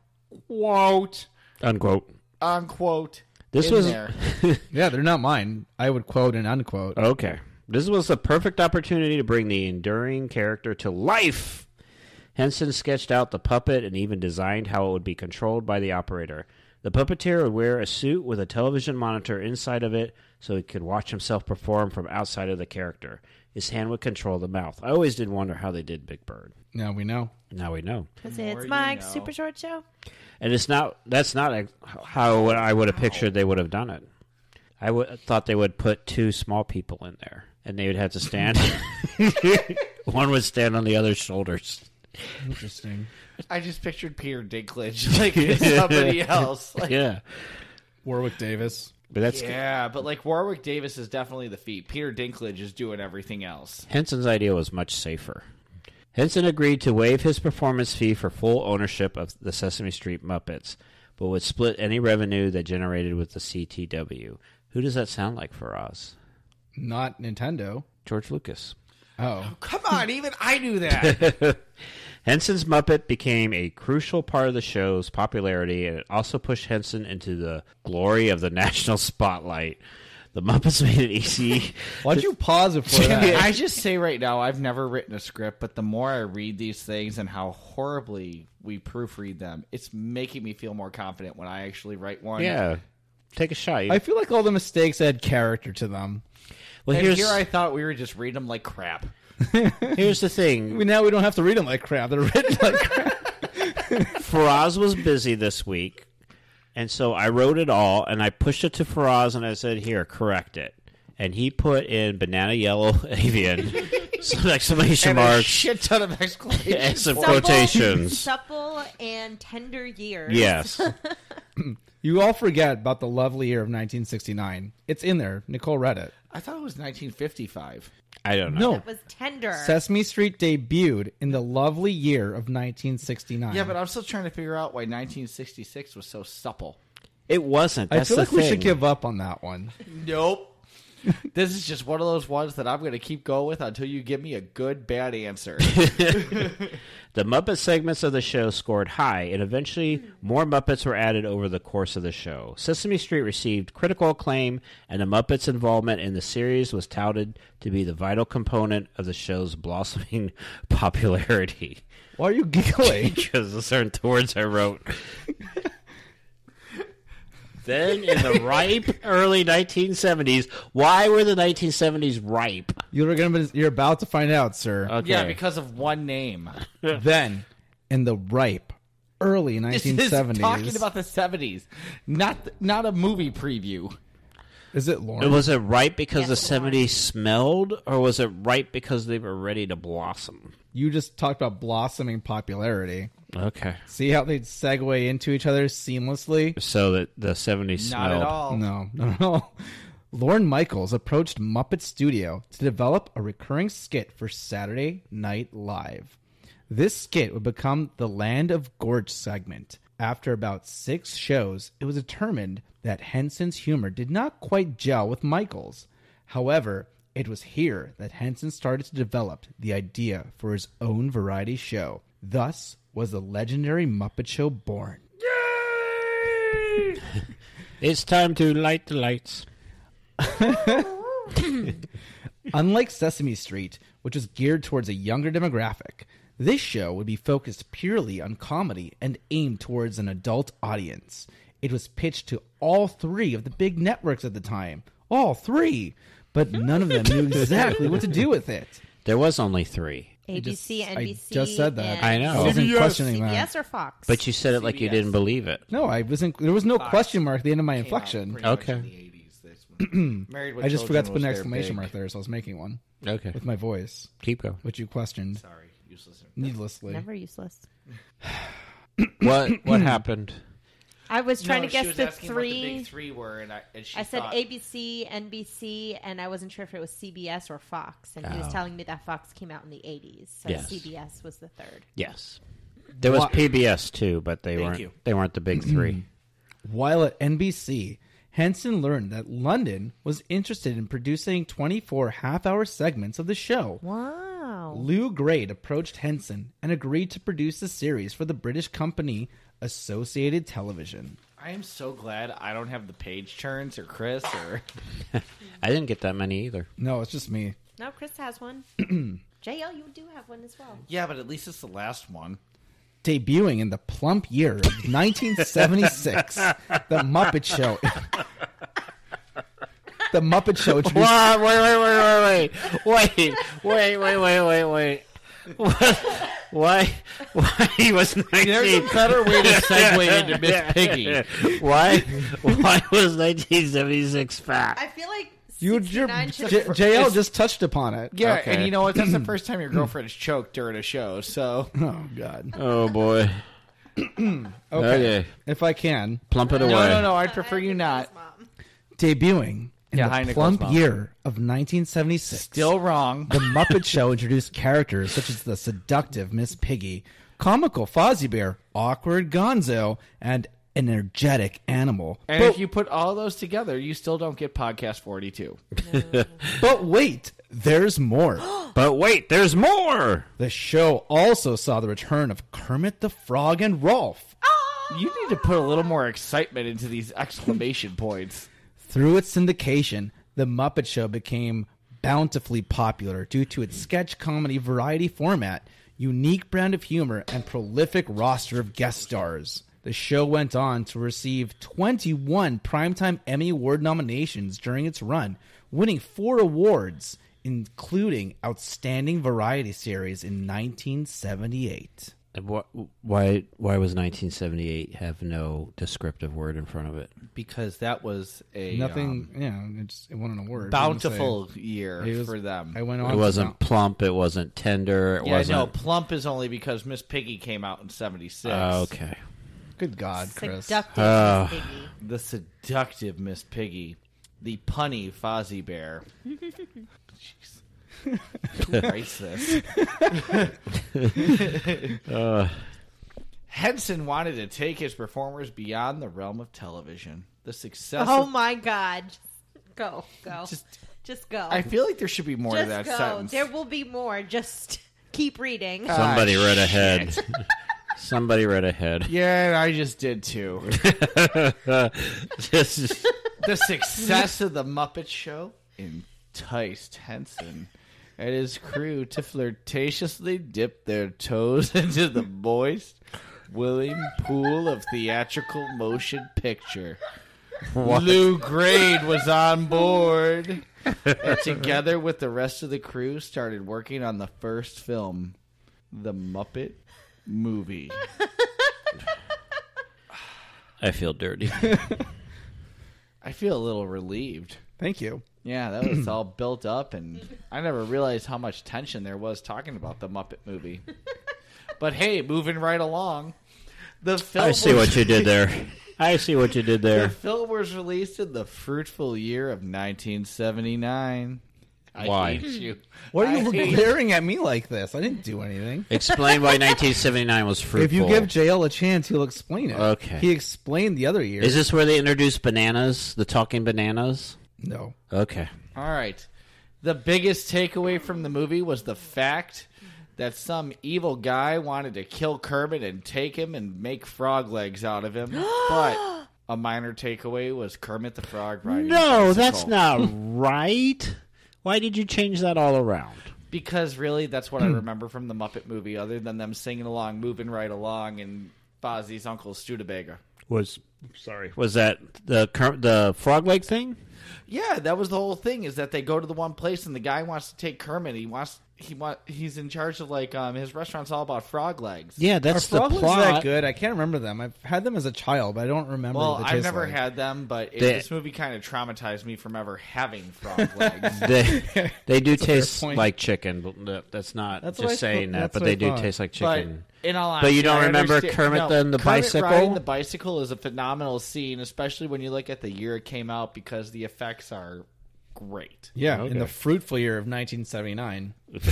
quote Unquote. unquote. This in was there. Yeah, they're not mine. I would quote and unquote. Okay. This was a perfect opportunity to bring the enduring character to life. Henson sketched out the puppet and even designed how it would be controlled by the operator. The puppeteer would wear a suit with a television monitor inside of it so he could watch himself perform from outside of the character. His hand would control the mouth. I always did wonder how they did Big Bird. Now we know. Now we know. It's more you Mike's know. super short show. And it's not that's not like how I would have pictured they would have done it. I thought they would put two small people in there and they would have to stand one would stand on the other's shoulders. Interesting. I just pictured Peter Dinklage like somebody else. Like, Yeah. Warwick Davis. But that's yeah, but like Warwick Davis is definitely the feat. Peter Dinklage is doing everything else. Henson's idea was much safer. Henson agreed to waive his performance fee for full ownership of the Sesame Street Muppets, but would split any revenue that generated with the CTW. Who does that sound like Faraz? Not Nintendo. George Lucas. Oh. Come on, even I knew that. Henson's Muppet became a crucial part of the show's popularity, and it also pushed Henson into the glory of the national spotlight. The Muppets made it easy. Why'd you pause before that? I just say right now, I've never written a script, but the more I read these things and how horribly we proofread them, it's making me feel more confident when I actually write one. yeah, take a shot. I feel like all the mistakes had character to them. well, And here's here I thought we were just reading them like crap. here's the thing. We, now we don't have to read them like crap. They're written like crap. Faraz was busy this week, and so I wrote it all and I pushed it to Faraz and I said, "Here, correct it." And he put in banana yellow avian, some exclamation And a marks, shit ton of and exclamations. some Supple- quotations. Supple and tender years. Yes, You all forget about the lovely year of 1969. It's in there. Nicole read it. I thought it was 1955. I don't know. No. It was tender. Sesame Street debuted in the lovely year of 1969. Yeah, but I'm still trying to figure out why 1966 was so supple. It wasn't. I feel the like we should give up on that one. Nope. this is just one of those ones that I'm going to keep going with until you give me a good bad answer. The Muppet segments of the show scored high, and eventually more Muppets were added over the course of the show. Sesame Street received critical acclaim, and the Muppets' involvement in the series was touted to be the vital component of the show's blossoming popularity. Why are you giggling? because of aren't words I wrote. Then, in the ripe early 1970s, why were the 1970s ripe? you're gonna. You're about to find out, sir. Okay. Yeah, because of one name. then, in the ripe early This 1970s. is talking about the seventies, not not a movie preview. Is it Lauren? Was it right because Yes, the Lauren. 70s smelled, or was it right because they were ready to blossom? you just talked about blossoming popularity. Okay. See how they segue into each other seamlessly? So that the 70s Not smelled. at all. No, no, no. Lorne Michaels approached Muppet Studio to develop a recurring skit for Saturday Night Live. This skit would become the Land of Gorch segment. After about six shows, it was determined that Henson's humor did not quite gel with Michaels. However, it was here that Henson started to develop the idea for his own variety show. Thus was the legendary Muppet Show born. Yay! It's time to light the lights. Unlike Sesame Street, which was geared towards a younger demographic, this show would be focused purely on comedy and aimed towards an adult audience. It was pitched to all three of the big networks at the time. All three! But none of them knew exactly what to do with it. There was only three. ABC, I NBC. just said that. and I know. I wasn't CBS. questioning CBS that. or Fox? But you said it like you CBS. didn't believe it. No, I wasn't. There was no question mark at the end of my inflection. Okay. Married with I just forgot to Children put an was their exclamation big- mark there, so I was making one Okay. with my voice, Keep going. which you questioned Sorry, useless. needlessly. Never useless. What what happened? I was trying No, to she guess was the asking what the three. big three were, and I, and she I said thought, ABC, NBC, and I wasn't sure if it was CBS or Fox. And he was Oh. telling me that Fox came out in the 80s, so Yes. CBS was the third. Yes. There was Wha- PBS too, but they Thank weren't you. they weren't the big 3. While at NBC, Henson learned that London was interested in producing 24 half hour segments of the show. Wow. Lew Grade approached Henson and agreed to produce the series for the British company Associated Television. I am so glad I don't have the page turns or Chris or I didn't get that many either. No, it's just me. No, Chris has one. JL, you do have one as well. yeah, but at least it's the last one. Debuting in the plump year of 1976, The Muppet Show. the Muppet Show introduced Wait, wait, wait, wait, wait, wait, wait, wait, wait, wait. Why? Why he was nineteen? There's a better way to segue into Miss Piggy. Why? Why was 1976 fat? I feel like You, 69 J- should JL just touched upon it. Yeah, Okay. and you know what? That's the first time your girlfriend is choked during a show. So Oh, God. Oh boy. Okay. Okay. If I can. Plump it away. no, no, no. I'd prefer you not. Debuting in Yeah, the plump year of 1976. Still wrong. The Muppet Show introduced characters such as the seductive Miss Piggy, comical Fozzie Bear, awkward Gonzo, and energetic animal. And but, if you put all those together, you still don't get podcast 42. but wait, there's more. But wait, there's more. the show also saw the return of Kermit the Frog and Rolf. You need to put a little more excitement into these exclamation points. Through its syndication, The Muppet Show became bountifully popular due to its sketch comedy variety format, unique brand of humor, and prolific roster of guest stars. The show went on to receive 21 Primetime Emmy Award nominations during its run, winning four awards, including Outstanding Variety Series in 1978. And wh- Why? Why was 1978 have no descriptive word in front of it? Because that was a Nothing, um, yeah, it, just, it won an award. bountiful It year was- for them. I went on. It wasn't count- plump. It wasn't tender. It yeah, wasn't. no, plump is only because Miss Piggy came out in 76. Oh, okay. Good God, Chris. Seductive Ah. Miss Piggy. The seductive Miss Piggy. The punny Fozzie Bear. Jeez. Who writes this? Uh, Henson wanted to take his performers beyond the realm of television. The success. Oh of- my God! Go, go, Just- just, go. I feel like there should be more just to that go. sentence. There will be more. Just keep reading. somebody Ah, read ahead. somebody read ahead. Yeah, I just did too. Just- the success of the Muppet Show enticed Henson and his crew to flirtatiously dip their toes into the moist, willing pool of theatrical motion picture. Lew Grade was on board, and together with the rest of the crew, started working on the first film, The Muppet Movie. I feel dirty. I feel a little relieved. Thank you. Yeah, that was all built up, and I never realized how much tension there was talking about the Muppet movie. But hey, moving right along, the film. I see was- what you did there. I see what you did there. The there. film was released in the fruitful year of 1979. I Why? hate you. What are you hate- glaring at me like this? I didn't do anything. Explain why 1979 was fruitful. If you give JL a chance, he'll explain it. Okay. He explained the other year. Is this where they introduced bananas, the talking bananas? No. Okay. All right. The biggest takeaway from the movie was the fact that some evil guy wanted to kill Kermit and take him and make frog legs out of him. but a minor takeaway was Kermit the Frog riding. a No, that's not right. Why did you change that all around? Because really, that's what I hmm. remember from the Muppet movie, other than them singing along, moving right along, and Fozzie's uncle Studebaker. Was sorry. Was that the cur- the frog leg thing? Yeah, that was the whole thing. Is that they go to the one place and the guy wants to take Kermit. He wants he want he's in charge of like um his restaurant's all about frog legs. Yeah, Are that's the frog legs plot. that good? I can't remember them. I've had them as a child, but I don't remember. Well, what they I've taste never like. had them, but it, They- this movie kind of traumatized me from ever having frog legs. They they do a fair taste point. like chicken, but no, that's not That's what just I thought- saying that. that's But what they do thought. taste like but chicken. in all But you don't I remember understand- Kermit no, then the Kermit bicycle? riding the bicycle is a phenomenal scene, especially when you look at the year it came out because the effects are great. Yeah, Okay. in the fruitful year of 1979.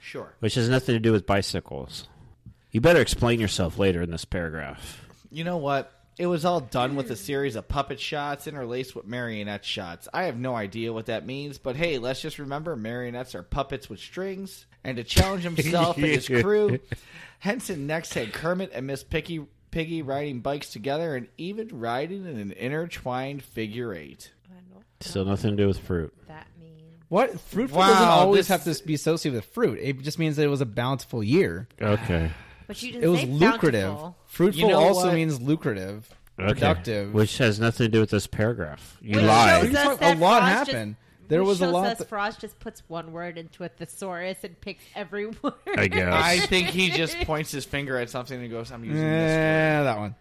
Sure. which has nothing to do with bicycles. You better explain yourself later in this paragraph. You know what? It was all done with a series of puppet shots interlaced with marionette shots. I have no idea what that means, but hey, let's just remember marionettes are puppets with strings. And to challenge himself and his crew, Henson next had Kermit and Miss Piggy, Piggy riding bikes together and even riding in an intertwined figure eight. Still nothing to do with fruit. That mean. What fruitful Wow, doesn't always this- have to be associated with fruit. It just means that it was a bountiful year. Okay. But you didn't It was say lucrative. bountiful. Fruitful You know also what? means lucrative, Okay. productive. Which has nothing to do with this paragraph. You Which lied. shows us A that lot Frost happened. Just, There which was a shows lot Us that- Faraz just puts one word into a thesaurus and picks every word. I guess. I think he just points his finger at something and goes, I'm using this. Yeah, that one.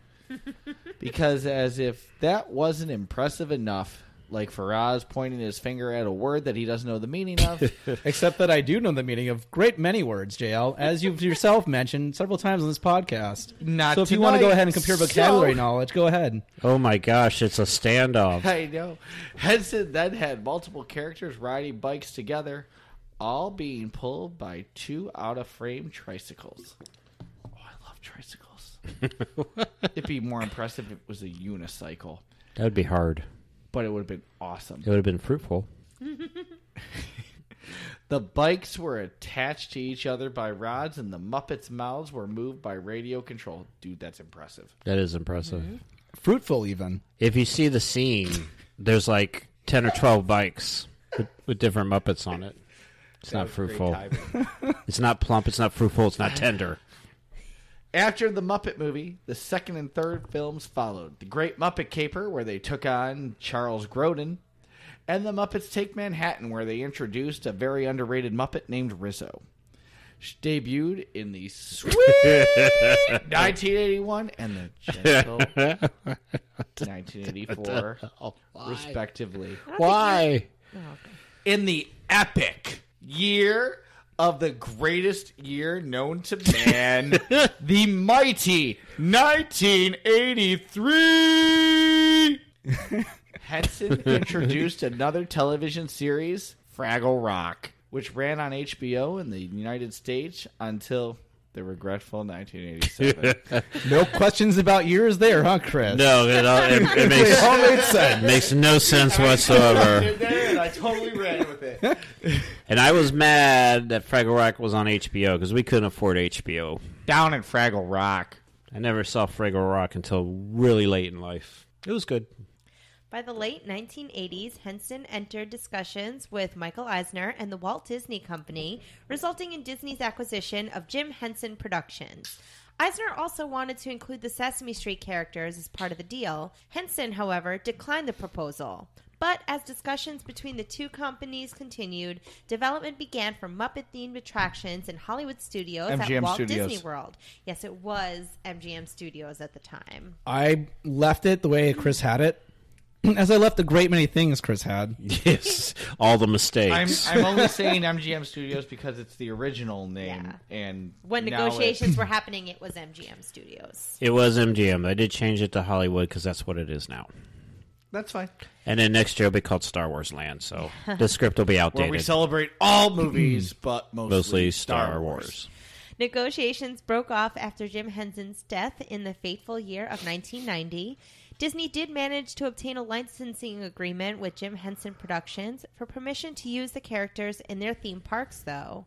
Because as if that wasn't impressive enough, like Faraz pointing his finger at a word that he doesn't know the meaning of. Except that I do know the meaning of great many words, JL, as you've yourself mentioned several times on this podcast. Not so if you want to go ahead and compare vocabulary So- knowledge, go ahead. oh my gosh, it's a standoff. I know. Henson then had multiple characters riding bikes together, all being pulled by two out of frame tricycles. Oh, I love tricycles. It'd be more impressive if it was a unicycle, That would be hard. But it would have been awesome. It would have been fruitful. The bikes were attached to each other by rods, and the Muppets' mouths were moved by radio control. Dude, that's impressive. That is impressive. Mm-hmm. Fruitful, even. If you see the scene, there's like 10 or 12 bikes with, with different Muppets on it. It's That not was great fruitful. timing. It's not plump. It's not fruitful. It's not tender. After the Muppet movie, the second and third films followed. The Great Muppet Caper, where they took on Charles Grodin, and The Muppets Take Manhattan, where they introduced a very underrated Muppet named Rizzo. She debuted in the sweet 1981 and the gentle 1984, respectively. Why? Oh, in the epic year of the greatest year known to man, the mighty 1983. Henson introduced another television series, Fraggle Rock, which ran on HBO in the United States until the regretful 1987. No questions about yours there, huh, Chris? No, it, all, it, it They makes, all made sense. makes no sense whatsoever. there, and I totally ran with it. And I was mad that Fraggle Rock was on HBO because we couldn't afford HBO. Down in Fraggle Rock. I never saw Fraggle Rock until really late in life. It was good. By the late 1980s, Henson entered discussions with Michael Eisner and the Walt Disney Company, resulting in Disney's acquisition of Jim Henson Productions. Eisner also wanted to include the Sesame Street characters as part of the deal. Henson, however, declined the proposal. But as discussions between the two companies continued, development began for Muppet themed attractions in Hollywood studios at Walt Studios. Disney World. Yes, it was MGM Studios at the time. I left it the way Chris had it, as I left a great many things Chris had. Yes, all the mistakes. I'm, I'm only saying MGM Studios because it's the original name, and When now negotiations were happening, it was MGM Studios. it was MGM. I did change it to Hollywood because that's what it is now. That's fine. And then next year it'll be called Star Wars Land, so the script will be outdated. Where outdated. we celebrate all movies, mm-hmm. but mostly, Mostly Star, Star Wars. Wars. Negotiations broke off after Jim Henson's death in the fateful year of 1990. Disney did manage to obtain a licensing agreement with Jim Henson Productions for permission to use the characters in their theme parks, though.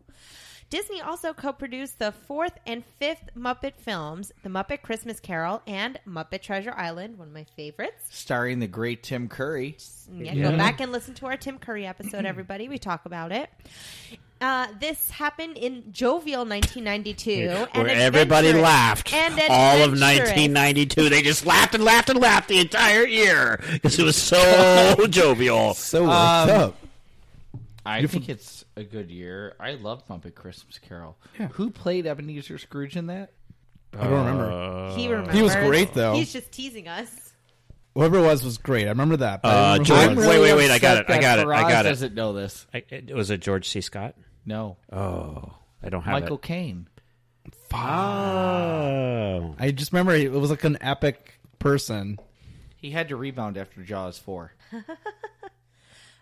Disney also co produced the fourth and fifth Muppet films, The Muppet Christmas Carol and Muppet Treasure Island, one of my favorites. Starring the great Tim Curry. Yeah, go back and listen to our Tim Curry episode, everybody. We talk about it. Uh, this happened in jovial 1992, Where and everybody laughed and all of 1992. They just laughed and laughed and laughed the entire year because it was so jovial. So worked Um, up. I think it's a good year. I love Muppet Christmas Carol. Who played Ebenezer Scrooge in that? I don't remember. Uh, He remembers. He was great, though. He's just teasing us. Whoever it was was great. I remember that. but I Uh, remember George- who it was. wait, wait, wait, I got upset it, I got that it, I Faraz got it. Doesn't know this. I, it, was it George C. Scott? No, Oh, I don't have Michael it. Caine. Oh, I just remember it was like an epic person. He had to rebound after Jaws four.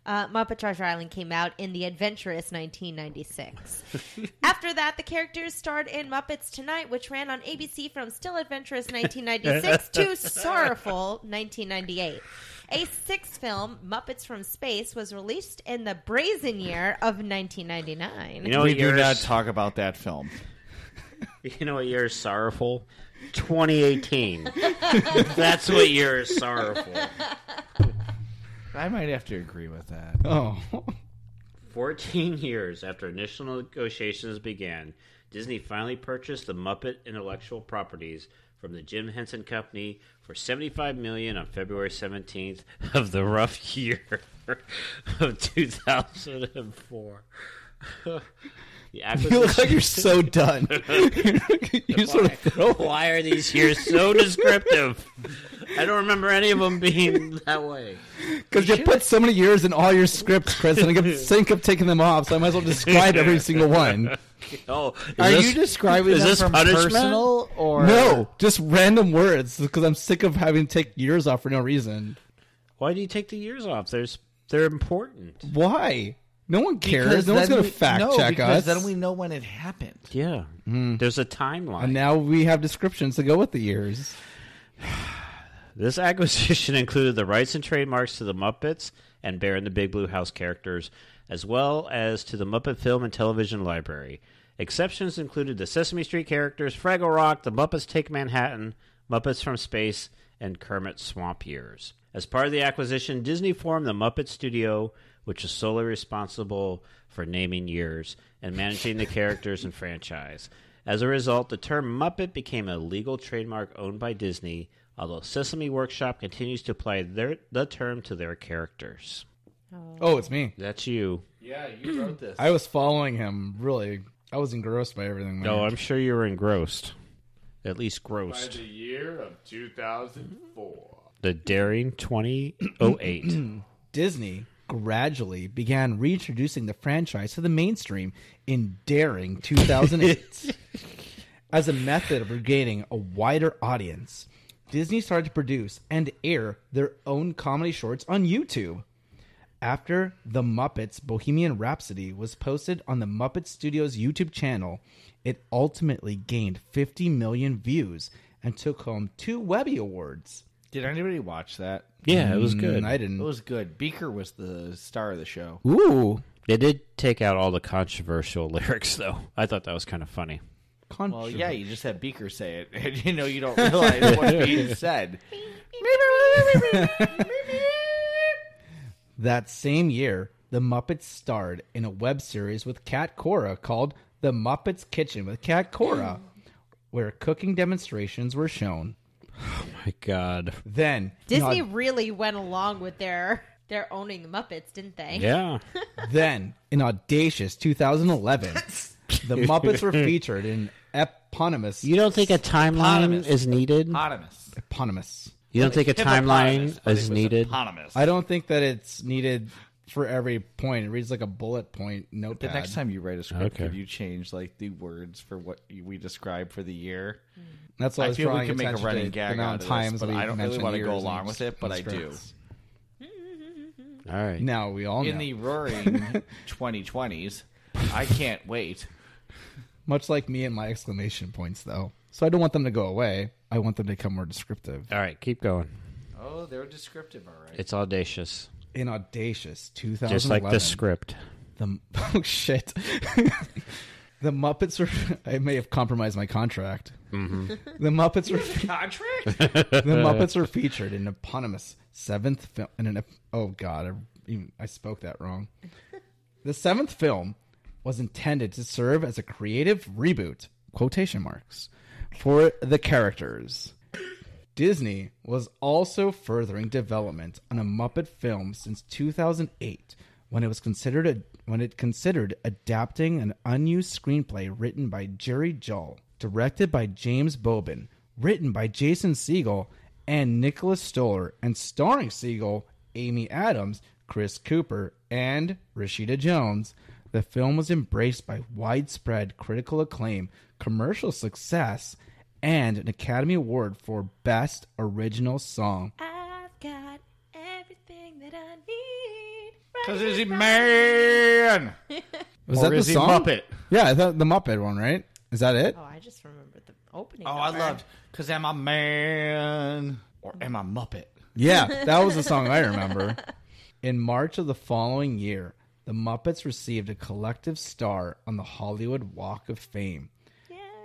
Uh, Muppet Treasure Island came out in the adventurous 1996. After that, the characters starred in Muppets Tonight, which ran on ABC from still adventurous 1996 to sorrowful 1998. A sixth film, Muppets from Space, was released in the brazen year of 1999. you know we do not talk about that film. You know what year is sorrowful? 2018. That's what year is sorrowful. I might have to agree with that. Oh, 14 years after initial negotiations began, Disney finally purchased the Muppet intellectual properties from the Jim Henson Company for 75 million on February 17th of the rough year of 2004. the you look like you're so done. you sort of throw. Why are these years so descriptive? I don't remember any of them being that way. Because you put so many years in all your scripts, Chris, and I kept, saying kept taking them off, so I might as well describe every single one. Oh, Are this- you describing is them this from punishment? personal or No, just random words, because I'm sick of having to take years off for no reason. Why do you take the years off? There's they're important. Why? No one cares. Because no one's then going to we- fact no, check because us. Then we know when it happened. Yeah, hmm. there's a timeline. and now we have descriptions to go with the years. This acquisition included the rights and trademarks to the Muppets and Bear in the Big Blue House characters, as well as to the Muppet Film and Television Library. Exceptions included the Sesame Street characters, Fraggle Rock, the Muppets Take Manhattan, Muppets from Space, and Kermit Swamp Years. As part of the acquisition, Disney formed the Muppet Studio, which is solely responsible for naming years and managing the characters and franchise. As a result, the term Muppet became a legal trademark owned by Disney, although Sesame Workshop continues to apply their, the term to their characters. Oh, it's me. That's you. Yeah, you wrote this. I was following him. Really, I was engrossed by everything. there. No, I'm sure you were engrossed. At least grossed. By the year of 2004. The Daring 2008. Disney gradually began reintroducing the franchise to the mainstream in Daring 2008. As a method of regaining a wider audience, Disney started to produce and air their own comedy shorts on YouTube. After The Muppets Bohemian Rhapsody was posted on the Muppet Studios YouTube channel, it ultimately gained 50 million views and took home two Webby Awards. Did anybody watch that? Yeah, it was good. Mm, I It didn't. It was good. Beaker was the star of the show. Ooh. They did take out all the controversial lyrics, though. I thought that was kind of funny. Well, yeah, you just had Beaker say it, and you know you don't realize what's being said. That same year, the Muppets starred in a web series with Cat Cora called The Muppets Kitchen with Cat Cora, where cooking demonstrations were shown. Oh my God. Then Disney Nod- really went along with their They're owning the Muppets, didn't they? Yeah. then, in audacious 2011, the Muppets were featured in eponymous. You don't think a timeline is needed? Eponymous. Eponymous. You don't think a timeline but it is was needed? Eponymous. I don't think that it's needed for every point. It reads like a bullet point The notepad. next time you write a script, Okay. could you change like the words for what we describe for the year? Mm. That's why I, I was feel we drawing can make a running gag the amount out of of times this, but I don't really want to go along with it, but I do. All right. Now we all know. In the roaring 2020s, I can't wait. Much like me and my exclamation points, though. So I don't want them to go away. I want them to become more descriptive. All right, keep going. Oh, they're descriptive, all right. It's audacious. In audacious 2011, Just like the script. The oh shit. the Muppets were. I may have compromised my contract. Mm-hmm. The Muppets were. Contract? the Muppets were featured in an eponymous seventh film. In an oh god, I, even, I spoke that wrong. The seventh film was intended to serve as a creative reboot (quotation marks) for the characters. Disney was also furthering development on a Muppet film since 2008 when it was considered a, when it considered adapting an unused screenplay written by Jerry Juhl, directed by James Bobin, written by Jason Segel and Nicholas Stoller, and starring Segel, Amy Adams, Chris Cooper, and Rashida Jones. The film was embraced by widespread critical acclaim, commercial success, and an Academy Award for Best Original Song. I've got everything that I need. Because he's a man. Was Or that the he song? Muppet? Yeah, I thought the Muppet one, right? Is that it? Oh, I just remembered the opening. Oh, I loved because am I man or am I Muppet? Yeah, that was the song I remember. In March of the following year, the Muppets received a collective star on the Hollywood Walk of Fame.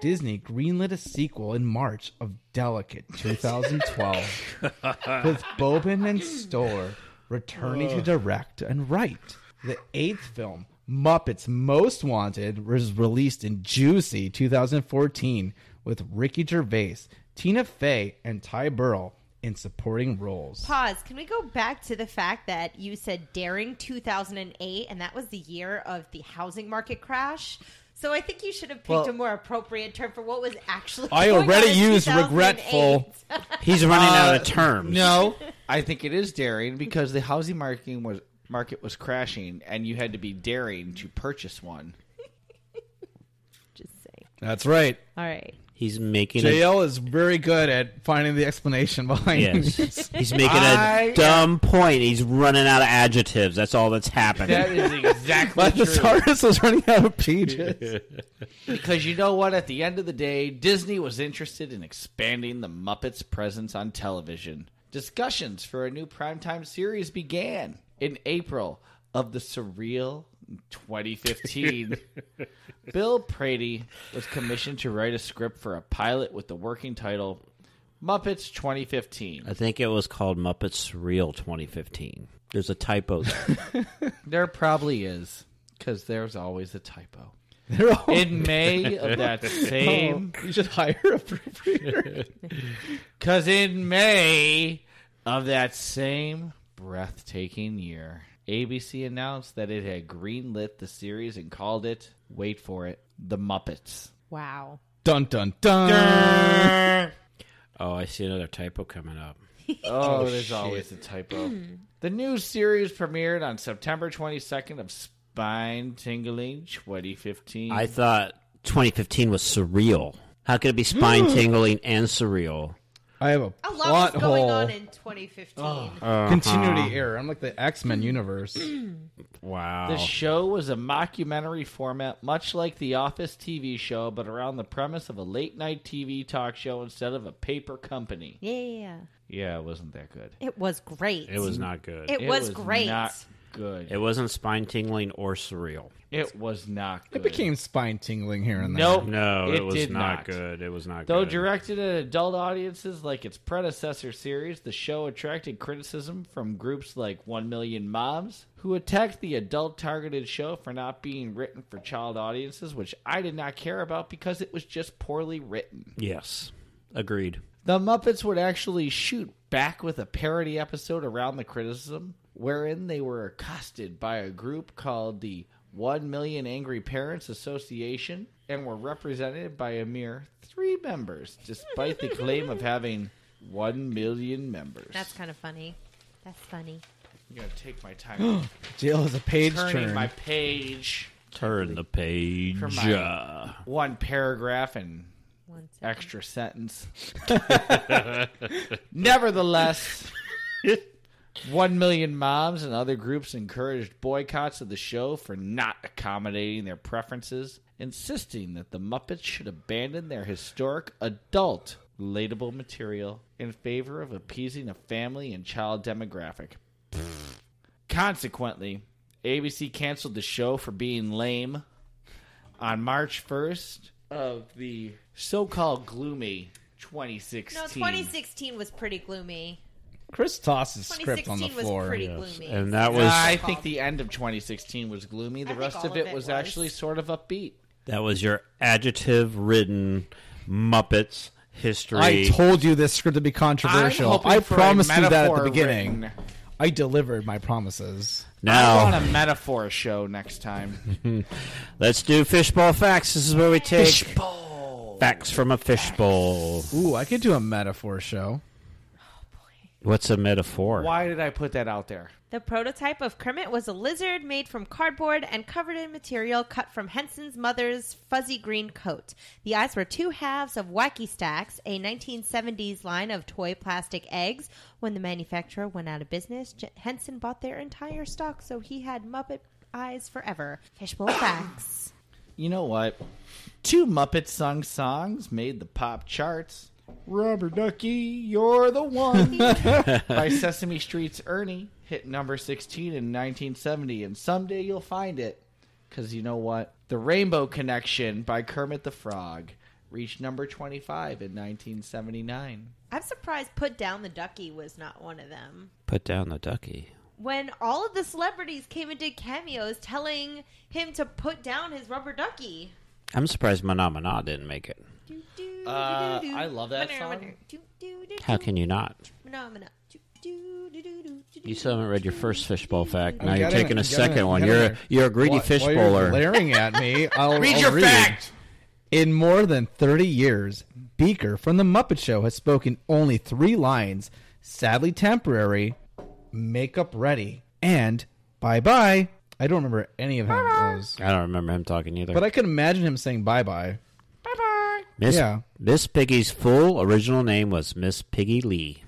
Disney greenlit a sequel in March of Delicate 2012, with Bobin and Stoller returning to direct and write. The eighth film, Muppets Most Wanted, was released in Juicy 2014 with Ricky Gervais, Tina Fey, and Ty Burrell in supporting roles. Pause. Can we go back to the fact that you said Daring 2008, and that was the year of the housing market crash? So I think you should have picked Well- a more appropriate term for what was actually. I going already used regretful. He's running out Uh, of terms. No, I think it is daring because the housing market was market was crashing, and you had to be daring to purchase one. Just say. That's right. All right. He's making a JL is very good at finding the explanation behind Yes. this. He's making I- a dumb point. He's running out of adjectives. That's all that's happening. That is exactly But the true. TARDIS was running out of pages. Because you know what? At the end of the day, Disney was interested in expanding the Muppets' presence on television. Discussions for a new primetime series began in April of the surreal 2015. Bill Prady was commissioned to write a script for a pilot with the working title Muppets 2015. I think it was called Muppets Real 2015. There's a typo. there. There probably is, because there's always a typo. In May of that oh, same Oh, you should hire a proofreader. Because in May of that same breathtaking year, ABC announced that it had greenlit the series and called it, wait for it, The Muppets. Wow. dun dun dun. oh, I see another typo coming up. Oh, oh, there's always a typo. the new series premiered on September 22nd of Spine Tingling 2015. I thought 2015 was surreal. How could it be spine tingling and surreal? I have a A lot plot was going hole. on in 2015. Uh-huh. Continuity error. I'm like the X Men universe. Wow. The show was a mockumentary format, much like the Office TV show, but around the premise of a late night TV talk show instead of a paper company. Yeah. Yeah, it wasn't that good. It was great. it was not good. It, was, great. Not good. It wasn't spine tingling or surreal. It was not good. It became spine tingling here and there. Nope. No, it, It was did not, not. good. It was not good. Though good. directed at adult audiences like its predecessor series, the show attracted criticism from groups like 1 Million Moms, who attacked the adult targeted show for not being written for child audiences, which I did not care about because it was just poorly written. yes, agreed. The Muppets would actually shoot back with a parody episode around the criticism, wherein they were accosted by a group called the 1 Million Angry Parents Association and were represented by a mere three members, despite the claim of having 1 million members. That's kind of funny. That's funny. I'm going to take my time. JL has a page turning turn. my page Turn the page. for my Uh, one paragraph and One second. extra sentence. Nevertheless, one million moms and other groups encouraged boycotts of the show for not accommodating their preferences, insisting that the Muppets should abandon their historic adult relatable material in favor of appeasing a family and child demographic. Consequently, ABC canceled the show for being lame on March 1st of the so-called gloomy 2016. No, 2016 was pretty gloomy. Chris tossed his script on the 2016 was floor. pretty gloomy. and that was I think the end of 2016 was gloomy. The I think rest all of of it it was, was. actually sort of upbeat. that was your adjective-ridden Muppets history. I told you this script to be controversial. hoping I for a promised you that at the metaphor beginning. written. I delivered my promises. I want now a metaphor show next time. let's do fishbowl facts. This is where we take facts from a fishbowl. Ooh, I could do a metaphor show. What's a metaphor? Why did I put that out there? The prototype of Kermit was a lizard made from cardboard and covered in material cut from Henson's mother's fuzzy green coat. The eyes were two halves of Wacky Stacks, a 1970s line of toy plastic eggs. When the manufacturer went out of business, J- Henson bought their entire stock, so he had Muppet eyes forever. Fishbowl facts. You know what? Two Muppet sung songs made the pop charts. Rubber Ducky, you're the one. by Sesame Street's Ernie hit number 16 in 1970, and someday you'll find it. Because you know what? The Rainbow Connection by Kermit the Frog reached number 25 in 1979. I'm surprised Put Down the Ducky was not one of them. Put down the ducky. When all of the celebrities came and did cameos telling him to put down his rubber ducky. I'm surprised Mana Mana didn't make it. Uh, I love that song. How can you not? You still haven't read your first fishbowl fact. Now You you're gotta- taking a gotta- second one. gotta- You're a, you're a greedy While- while you're bowler. glaring at me. I'll, Read I'll your read. fact! In more than 30 years, Beaker from The Muppet Show has spoken only three lines sadly temporary, makeup ready, and bye bye. I don't remember any of him, those. I don't remember him talking either. But I could imagine him saying bye bye. Bye bye. Miss, Yeah. Miss Piggy's full original name was Miss Piggy Lee.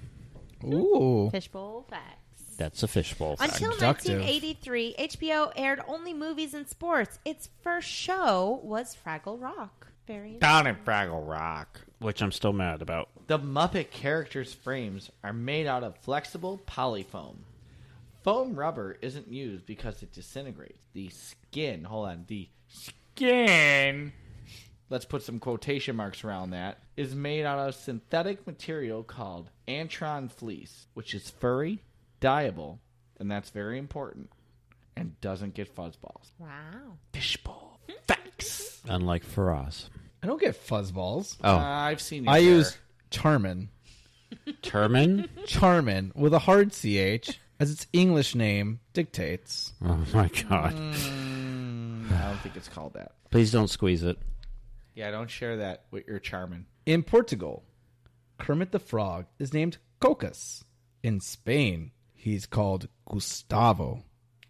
Ooh. Fishbowl facts. That's a fishbowl fact. Until Seductive. 1983, HBO aired only movies and sports. Its first show was Fraggle Rock. Very Down in Fraggle Rock. which I'm still mad about. The Muppet characters' frames are made out of flexible polyfoam. Foam rubber isn't used because it disintegrates. The skin, hold on, the skin, let's put some quotation marks around that, is made out of synthetic material called Antron fleece, which is furry, dyeable, and that's very important, and doesn't get fuzzballs. Wow. Fishbowl. Facts. Unlike Faraz. I don't get fuzzballs. Oh, Uh, I've seen your I share. use Charmin. Termin? Charmin with a hard CH, as its English name dictates. Oh my god. Mm, I don't think it's called that. Please don't squeeze it. Yeah, don't share that with your Charmin. In Portugal, Kermit the Frog is named Cocas. In Spain, he's called Gustavo.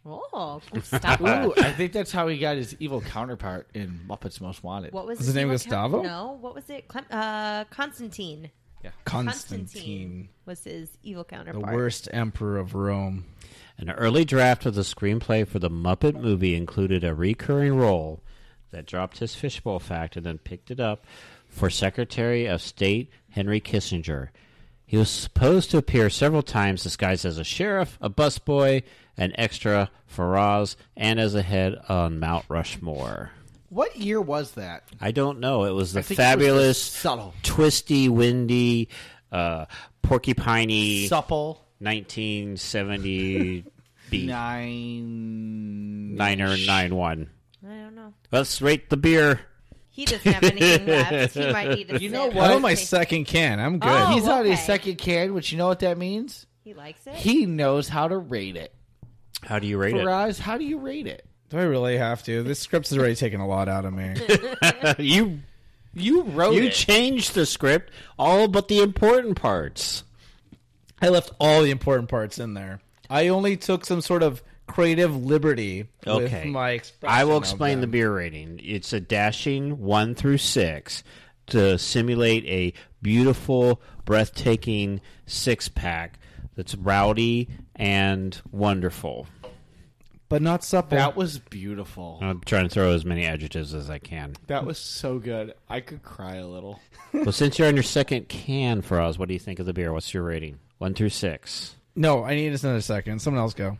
Oh, Gustavo. Ooh, I think that's how he got his evil counterpart in Muppets Most Wanted. What was, Was his name Gustavo? count- no, what was it? Clem- uh, Constantine. Constantine, was his evil counterpart. the worst emperor of Rome. An early draft of the screenplay for the Muppet movie included a recurring role that dropped his fishbowl fact and then picked it up for Secretary of State Henry Kissinger. He was supposed to appear several times disguised as a sheriff, a busboy, an extra for Oz, and as a head on Mount Rushmore. What year was that? I don't know. It was the I think it was fabulous, subtle. twisty, windy, uh, porcupiney Supple. 1970 B. Nine. Niner nine one. I don't know. Let's rate the beer. He doesn't have anything left. He might need a You know sip. what? I'm on my second can. I'm good. Oh, He's on his okay. second can, which you know what that means? He likes it. He knows how to rate it. How do you rate it? Faraz, how do you rate it? Do I really have to? This script's already taken a lot out of me. you You wrote you it. changed the script all but the important parts. I left all the important parts in there. I only took some sort of creative liberty Okay. with my expression. I will of explain the beer rating. It's a dashing one through six to simulate a beautiful, breathtaking six pack that's rowdy and wonderful. But not supple. That was beautiful. I'm trying to throw as many adjectives as I can. That was so good. I could cry a little. well, since you're on your second can for us, what do you think of the beer? What's your rating? One through six. no, I need another second. Someone else go.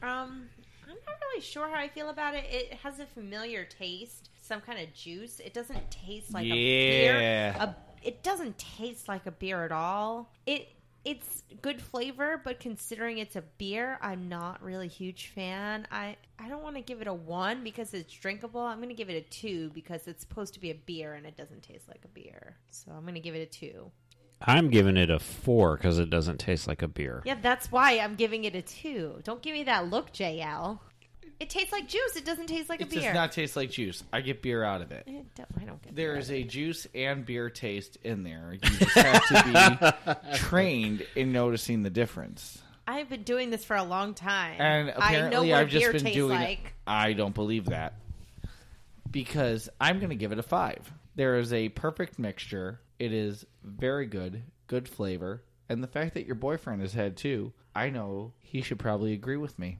Um, I'm not really sure how I feel about it. It has a familiar taste, some kind of juice. It doesn't taste like a beer. Yeah. A, it doesn't taste like a beer at all. It it's good flavor, but considering it's a beer, I'm not really a huge fan. I I don't want to give it a one because it's drinkable. I'm going to give it a two because it's supposed to be a beer and it doesn't taste like a beer. So I'm going to give it a two. I'm giving it a four because it doesn't taste like a beer. Yeah, that's why I'm giving it a two. Don't give me that look, JL. It tastes like juice. It doesn't taste like It a beer. It does not taste like juice. I get beer out of it. It don't- I don't get There that. is a juice and beer taste in there. You just have to be trained in noticing the difference. I've been doing this for a long time. And I know apparently, what I've just beer been tastes doing. like. I don't believe that because I'm going to give it a five. There is a perfect mixture. It is very good, good flavor, and the fact that your boyfriend has had two, I know he should probably agree with me.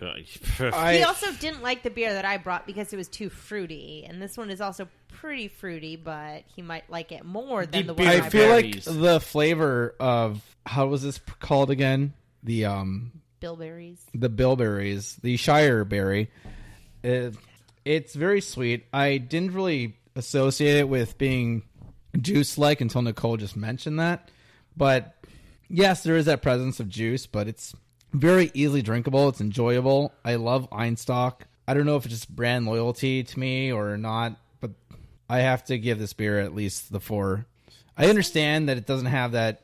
he also didn't like the beer that I brought because it was too fruity, and this one is also pretty fruity, but he might like it more than the, one I, I feel brought. like the flavor of how was this called again? The um bilberries. the bilberries, the Shire berry. It, it's very sweet. I didn't really associate it with being juice like until Nicole just mentioned that. But yes, there is that presence of juice, but it's very easily drinkable. It's enjoyable. I love Einstok. I don't know if it's just brand loyalty to me or not, but I have to give this beer at least the four. I understand that it doesn't have that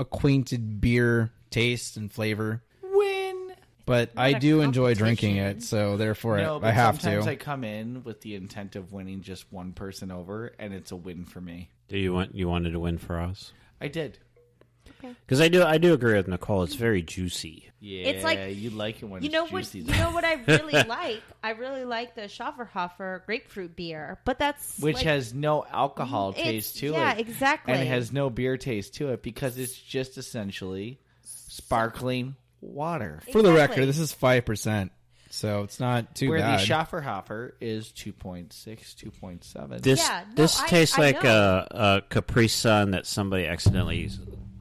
acquainted beer taste and flavor. Win. But I do enjoy drinking it, so therefore No, I, but I have sometimes to. I come in with the intent of winning just one person over, and it's a win for me. Do you want you wanted to win for us? I did. Because I do I do agree with Nicole. It's very juicy. Yeah, It's like- you like it when You it's know what? juicy. You know what I really like. I really like the Schöfferhofer grapefruit beer, but that's which like- has no alcohol taste to yeah, it. Yeah, exactly. And it has no beer taste to it because it's just essentially sparkling water. For the record, this is five percent, so it's not too Where bad. the Schöfferhofer is 2.6, 2.7. This Yeah, no, this I- tastes I like a, a Capri Sun that somebody accidentally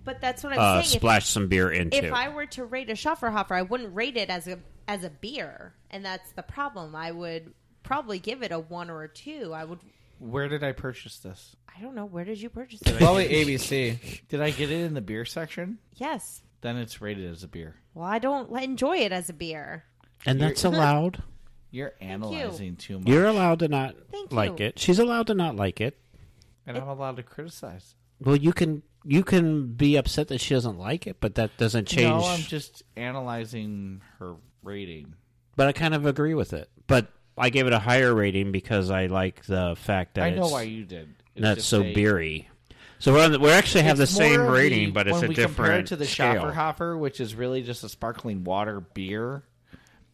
But that's what I'm uh, saying. If- some beer into. If I were to rate a Schöfferhofer, I wouldn't rate it as a as a beer, and that's the problem. I would probably give it a one or a two. I would. Where did I purchase this? I don't know. Where did you purchase it? Probably ABC. Did I get it in the beer section? yes. Then it's rated as a beer. Well, I don't enjoy it as a beer. and that's allowed. You're analyzing too much. You're allowed to not Thank like you. it. She's allowed to not like it. and I'm allowed to criticize. Well, you can you can be upset that she doesn't like it, but that doesn't change. No, I'm just analyzing her rating. but I kind of agree with it. But I gave it a higher rating because I like the fact that I know it's, why you did. It's that's so a- beery. So we're on the, we actually have the same rating, the- but it's when a we different compare it to the scale. Schöfferhofer, which is really just a sparkling water beer.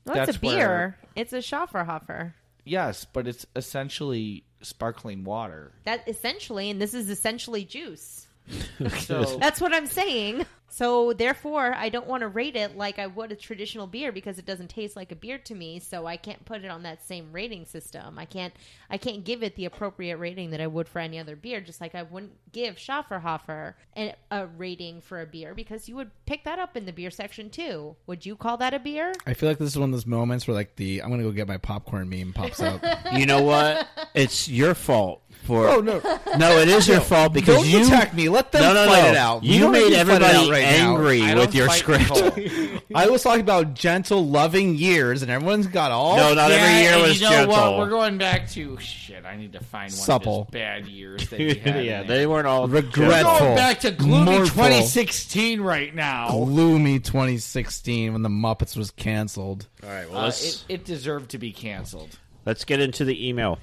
Well, it's a That's where- beer. It's a Schöfferhofer. Yes, but it's essentially sparkling water. That essentially, and this is essentially juice. So That's what I'm saying. So therefore, I don't want to rate it like I would a traditional beer because it doesn't taste like a beer to me. So I can't put it on that same rating system. I can't. I can't give it the appropriate rating that I would for any other beer. Just like I wouldn't give Schöfferhofer a, a rating for a beer because you would pick that up in the beer section too. Would you call that a beer? I feel like this is one of those moments where like the I'm gonna go get my popcorn meme pops up. You know what? it's your fault for. Oh no! No, it is your fault because Don't you attack me. Let them no, no, fight no. it out. You, don't made to fight it out everybody right now. angry I with don't your fight script. Nicole. I was talking about gentle, loving years, and everyone's got all. No, not every year and was you know gentle. what? We're going back to shit. I need to find one Supple. of his bad years that he had. in yeah, there. they weren't all We're Regretful. going back to gloomy Mournful. 2016 right now. gloomy 2016 when the Muppets was canceled. All right, well, Uh, let's it, it deserved to be canceled. let's get into the email.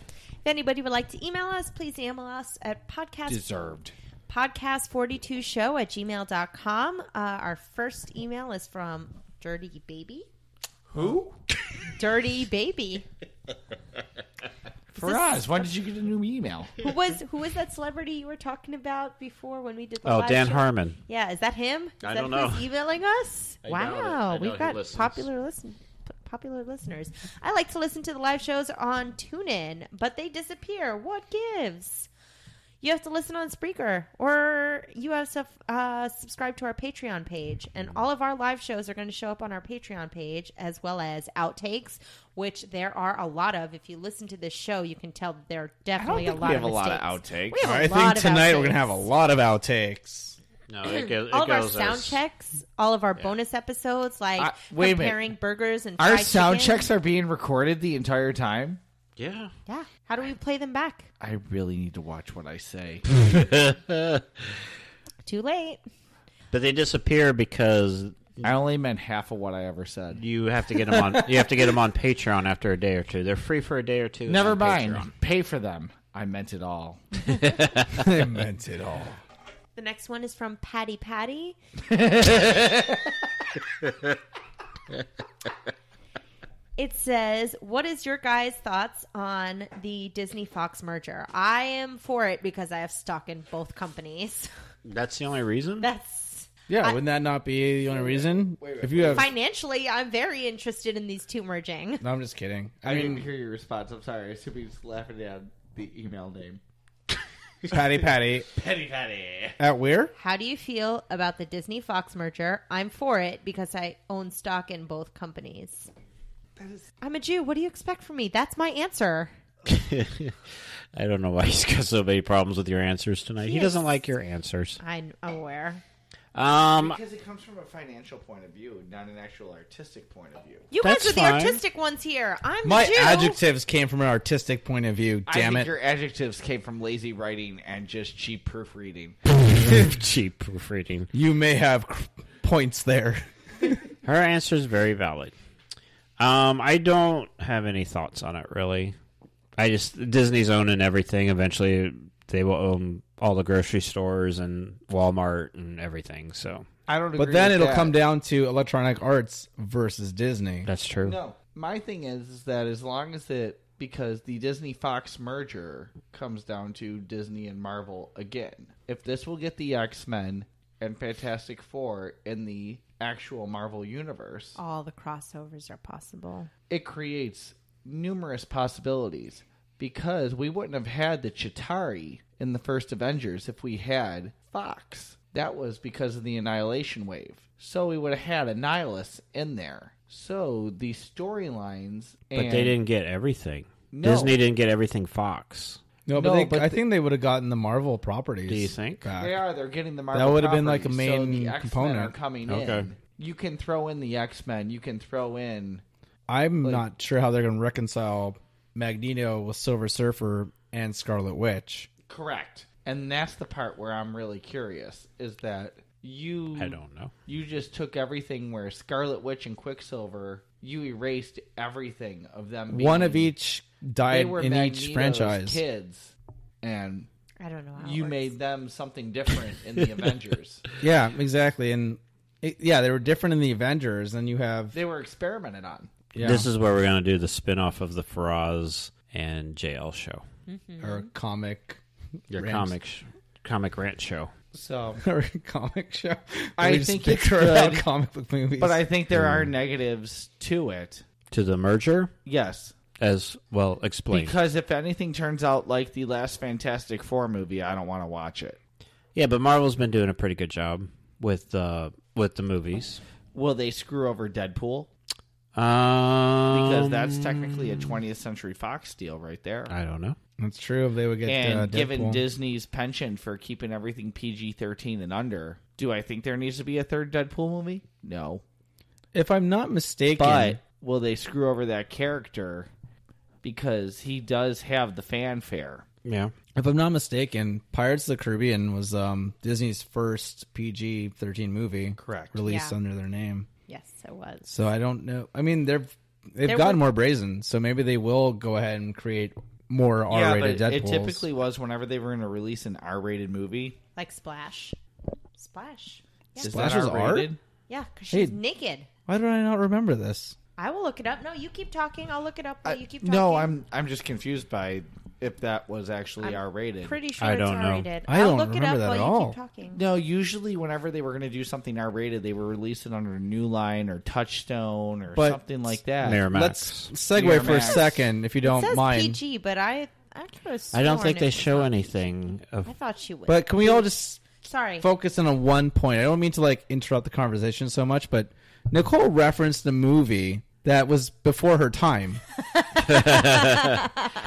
If anybody would like to email us, please email us at podcast Deserved. podcast42show at gmail.com. Uh, our first email is from Dirty Baby. Who? Dirty Baby. For us, when did you get a new email? Who was who was that celebrity you were talking about before when we did the Oh, live Dan show? Harmon. Yeah, is that him? Is I that don't who's know. emailing us? I doubt it. Wow, know we've he got listens. popular listen p- popular listeners. I like to listen to the live shows on TuneIn, but they disappear. What gives? You have to listen on Spreaker, or you have to uh, subscribe to our Patreon page, and all of our live shows are going to show up on our Patreon page, as well as outtakes, which there are a lot of. If you listen to this show, you can tell there are definitely think a lot we have of a lot of outtakes. We have a I lot think of tonight we're gonna have a lot of outtakes. No, it, go, it all of our sound as- checks, all of our bonus episodes, like Uh, wait a comparing burgers and Our fried sound chicken. checks are being recorded the entire time. Yeah. Yeah. How do we play them back? I really need to watch what I say. Too late. But they disappear because I only meant half of what I ever said. you have to get them on. you have to get them on Patreon after a day or two. They're free for a day or two. Never mind. Patreon. Pay for them. I meant it all. I meant it all. The next one is from Patty Patty. It says, "What is your guys' thoughts on the Disney Fox merger? I am for it because I have stock in both companies. That's the only reason. That's Yeah, I- wouldn't that not be the only reason? if you have, financially, I'm very interested in these two merging. no, I'm just kidding. I, I didn't hear your response. I'm sorry. I assume he was laughing at the email name. Patty, Patty, Patty Patty. at where? How do you feel about the Disney Fox merger? I'm for it because I own stock in both companies. I'm a Jew. What do you expect from me? That's my answer. I don't know why he's got so many problems with your answers tonight. He Yes. doesn't like your answers. I'm aware. Um, Because it comes from a financial point of view, not an actual artistic point of view. You That's guys are the fine. artistic ones here. I'm My the Jew. adjectives came from an artistic point of view. I Damn think it! your adjectives came from lazy writing and just cheap proofreading. cheap proofreading. You may have cr- points there. Her answer is very valid. Um, I don't have any thoughts on it really. I just Disney's owning everything. Eventually, they will own all the grocery stores and Walmart and everything. So I don't. But then with it'll that. come down to Electronic Arts versus Disney. that's true. No, my thing is, is that as long as it because the Disney Fox merger comes down to Disney and Marvel again. If this will get the X Men and Fantastic Four in the actual Marvel universe, All the crossovers are possible. it creates numerous possibilities because we wouldn't have had the Chitauri in the first Avengers if we had Fox. That was because of the Annihilation Wave. So we would have had Annihilus in there. So the storylines. But they didn't get everything. No. Disney didn't get everything Fox. No, but, No, they, but I the- think they would have gotten the Marvel properties. Do you think? back. They are. They're getting the Marvel. That would have been like a properties, so main the X-Men component. Are coming Okay. in. You can throw in the X Men. You can throw in. I'm Like- not sure how they're going to reconcile Magneto with Silver Surfer and Scarlet Witch. Correct. And that's the part where I'm really curious. Is that you? I don't know. You just took everything where Scarlet Witch and Quicksilver. You erased everything of them. One of being- each They died were in Magneto's each franchise. Kids, and I don't know how it you works. made them something different in the Avengers. Yeah, exactly. And it, yeah, they were different in the Avengers. And you have They were experimented on. Yeah, This is where we're going to do the spin off of the Faraz and JL show. or comic, Your Rants. comic sh- comic rant show. So or comic show. I think it's bicker about good, comic book movies. But I think there are negatives to it. To the merger? Yes. As well, explained. Because if anything turns out like the last Fantastic Four movie, I don't want to watch it. yeah, but Marvel's been doing a pretty good job with uh, with the movies. Will they screw over Deadpool? Um, because that's Um, technically a 20th Century Fox deal right there. I don't know. That's true. If they would get and uh, given Disney's penchant for keeping everything PG 13 and under, do I think there needs to be a third Deadpool movie? No. if I'm not mistaken, But will they screw over that character because he does have the fanfare? Yeah. if I'm not mistaken, Pirates of the Caribbean was um, Disney's first PG-13 movie, Correct. released Yeah. under their name. Yes, it was. So I don't know. I mean, they've they've There gotten were- more brazen, so maybe they will go ahead and create more Yeah, R-rated but Deadpools. it typically was whenever they were going to release an R rated movie. Like Splash. Splash. Yeah, Is Splash that was R? R-rated? yeah, because Hey. she's naked. Why did I not remember this? I will look it up. No, you keep talking. I'll look it up while you keep talking. No, I'm I'm just confused by if that was actually I'm R rated. pretty sure I it's don't know. R-rated. I I'll don't look it remember up that while at you all. keep talking. No, usually whenever they were going to do something R rated, they were releasing under a New Line or Touchstone or But- something like that. Miramax. Let's segue for a Miramax. second, if you It don't says mind. PG, but I I could have I don't sworn think it they was show not anything of I thought she would. But can we all just Sorry. focus on a one point? I don't mean to like interrupt the conversation so much, but Nicole referenced the movie that was before her time.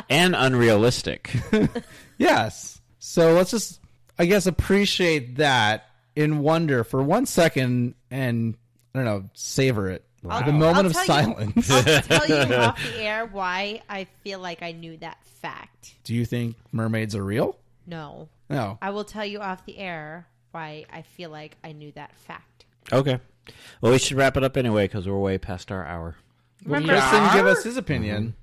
and unrealistic. Yes. So let's just, I guess, appreciate that in wonder for one second and, I don't know, savor it. The moment I'll of silence. You, I'll tell you off the air why I feel like I knew that fact. Do you think mermaids are real? No. No. I will tell you off the air why I feel like I knew that fact. okay. Well, we should wrap it up anyway because we're way past our hour. Well, Remember, Chris didn't give us his opinion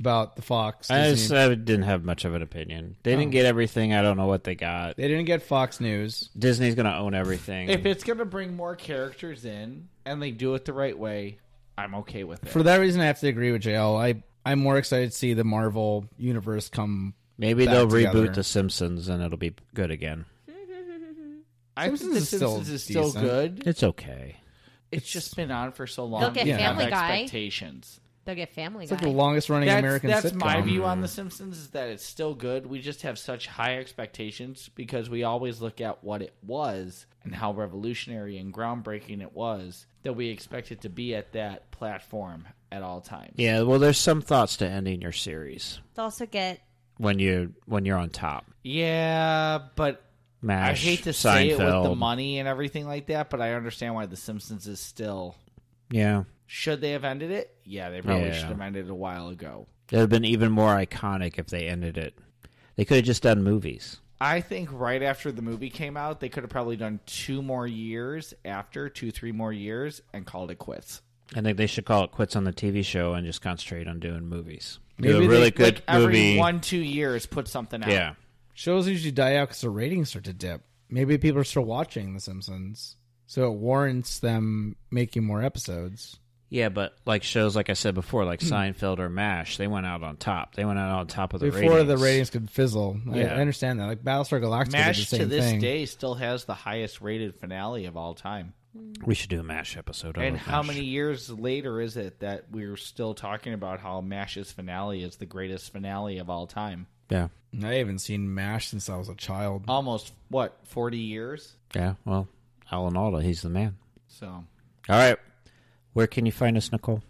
about the Fox. I, just, I didn't have much of an opinion. They didn't Oh. get everything. I don't know what they got. they didn't get Fox News. Disney's going to own everything. If it's going to bring more characters in and they do it the right way, I'm okay with it. For that reason, I have to agree with JL. I I'm more excited to see the Marvel universe come. Maybe back they'll together. reboot The Simpsons and it'll be good again. I think Simpsons The is still Simpsons is still decent. good. It's okay. It's just been on for so long. They'll get you have Family Guy. expectations. They'll get Family It's Guy. like the longest running That's, American that's sitcom. my view on The Simpsons is that it's still good. We just have such high expectations because we always look at what it was and how revolutionary and groundbreaking it was that we expect it to be at that platform at all times. Yeah, well, there's some thoughts to ending your series They'll also get when you when you're on top. Yeah, but Mash, I hate to say it with the Seinfeld. money and everything like that, but I understand why The Simpsons is still. Yeah, Should they have ended it? Yeah, they probably Yeah. should have ended it a while ago. it would have been even more iconic if they ended it. They could have just done movies. I think right after the movie came out, they could have probably done two more years after, two, three more years, and called it quits. I think they should call it quits on the TV show and just concentrate on doing movies. Do Maybe a really they- good like every movie. one, two years, put something out. yeah, Shows usually die out because the ratings start to dip. Maybe people are still watching The Simpsons, so it warrants them making more episodes. yeah, but like shows like I said before, like Hmm. Seinfeld or Mash, they went out on top. They went out on top of the ratings. Before ratings. the ratings could fizzle. I, Yeah. I understand that. Like Battlestar Galactica MASH did the to this thing. day still has the highest rated finale of all time. We should do a Mash episode. I And love how MASH. many years later is it that we're still talking about how MASH's finale is the greatest finale of all time? Yeah, I haven't seen MASH since I was a child. Almost, what, 40 years? yeah. Well, Alan Alda, he's the man. So, All right, where can you find us, Nicole?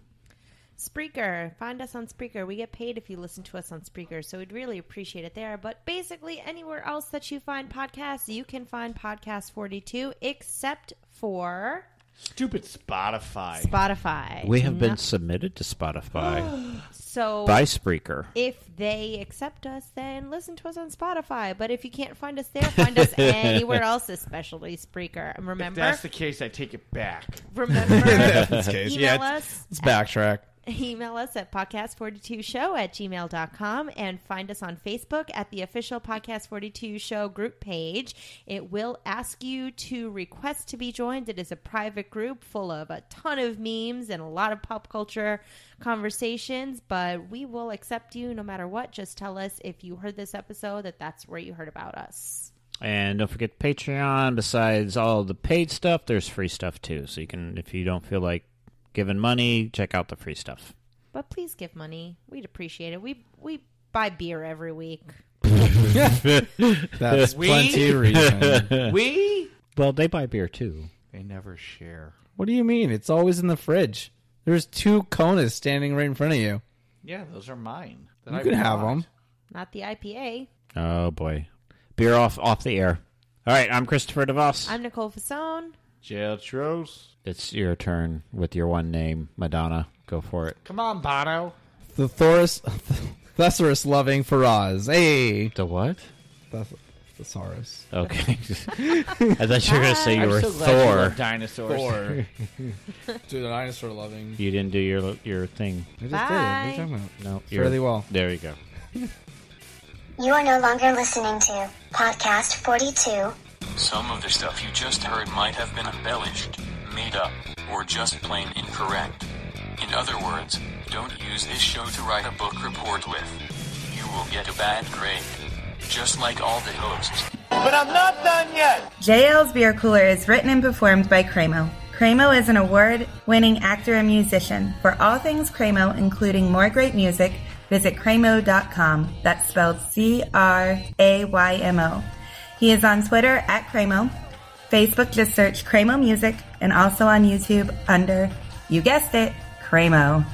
Spreaker. Find us on Spreaker. We get paid if you listen to us on Spreaker, so we'd really appreciate it there. But basically, anywhere else that you find podcasts, you can find Podcast 42, except for stupid Spotify. Spotify. We have been submitted to Spotify so by Spreaker. if they accept us, then listen to us on Spotify. But if you can't find us there, find us anywhere else, especially Spreaker. And If remember, that's the case, I take it back. remember, That's the case. email Yeah, us. Let's backtrack. Email us at podcast42show at gmail.com and find us on Facebook at the official Podcast 42 Show group page. It will ask you to request to be joined. It is a private group full of a ton of memes and a lot of pop culture conversations, but we will accept you no matter what. Just tell us if you heard this episode that that's where you heard about us. And don't forget Patreon. Besides all the paid stuff, there's free stuff too. So you can, if you don't feel like giving money, check out the free stuff. But please give money. We'd appreciate it. We we buy beer every week. That's We- plenty of reason. We? Well, they buy beer too. They never share. What do you mean? It's always in the fridge. There's two conas standing right in front of you. Yeah, those are mine. that You I can have bought. them. Not the IPA. Oh boy, beer off off the air. All right, I'm Christopher De Voss. I'm Nicole Fasone. Jail Tros. It's your turn with your one name, Madonna. Go for it. Come on, Bono. The Thoris, Thesaurus loving Faraz. Hey, The what? the Thesaurus. Okay. I thought you were going to say you I'm were so glad you Thor. love dinosaurs. Thor. Dude, the dinosaur loving. You didn't do your your thing. I just Bye. did. What are you talking about? No, Fairly well. There you go. You are no longer listening to Podcast 42. Some of the stuff you just heard might have been embellished, made up, or just plain incorrect. In other words, don't use this show to write a book report with. You will get a bad grade. Just like all the hosts. But I'm not done yet. JL's Beer Cooler is written and performed by Craymo. Craymo is an award winning actor and musician. For all things Craymo, including more great music, visit Craymo.com. That's spelled C R A Y M O. He is on Twitter at Craymo. Facebook, just search Craymo Music, and also on YouTube under, you guessed it, Craymo.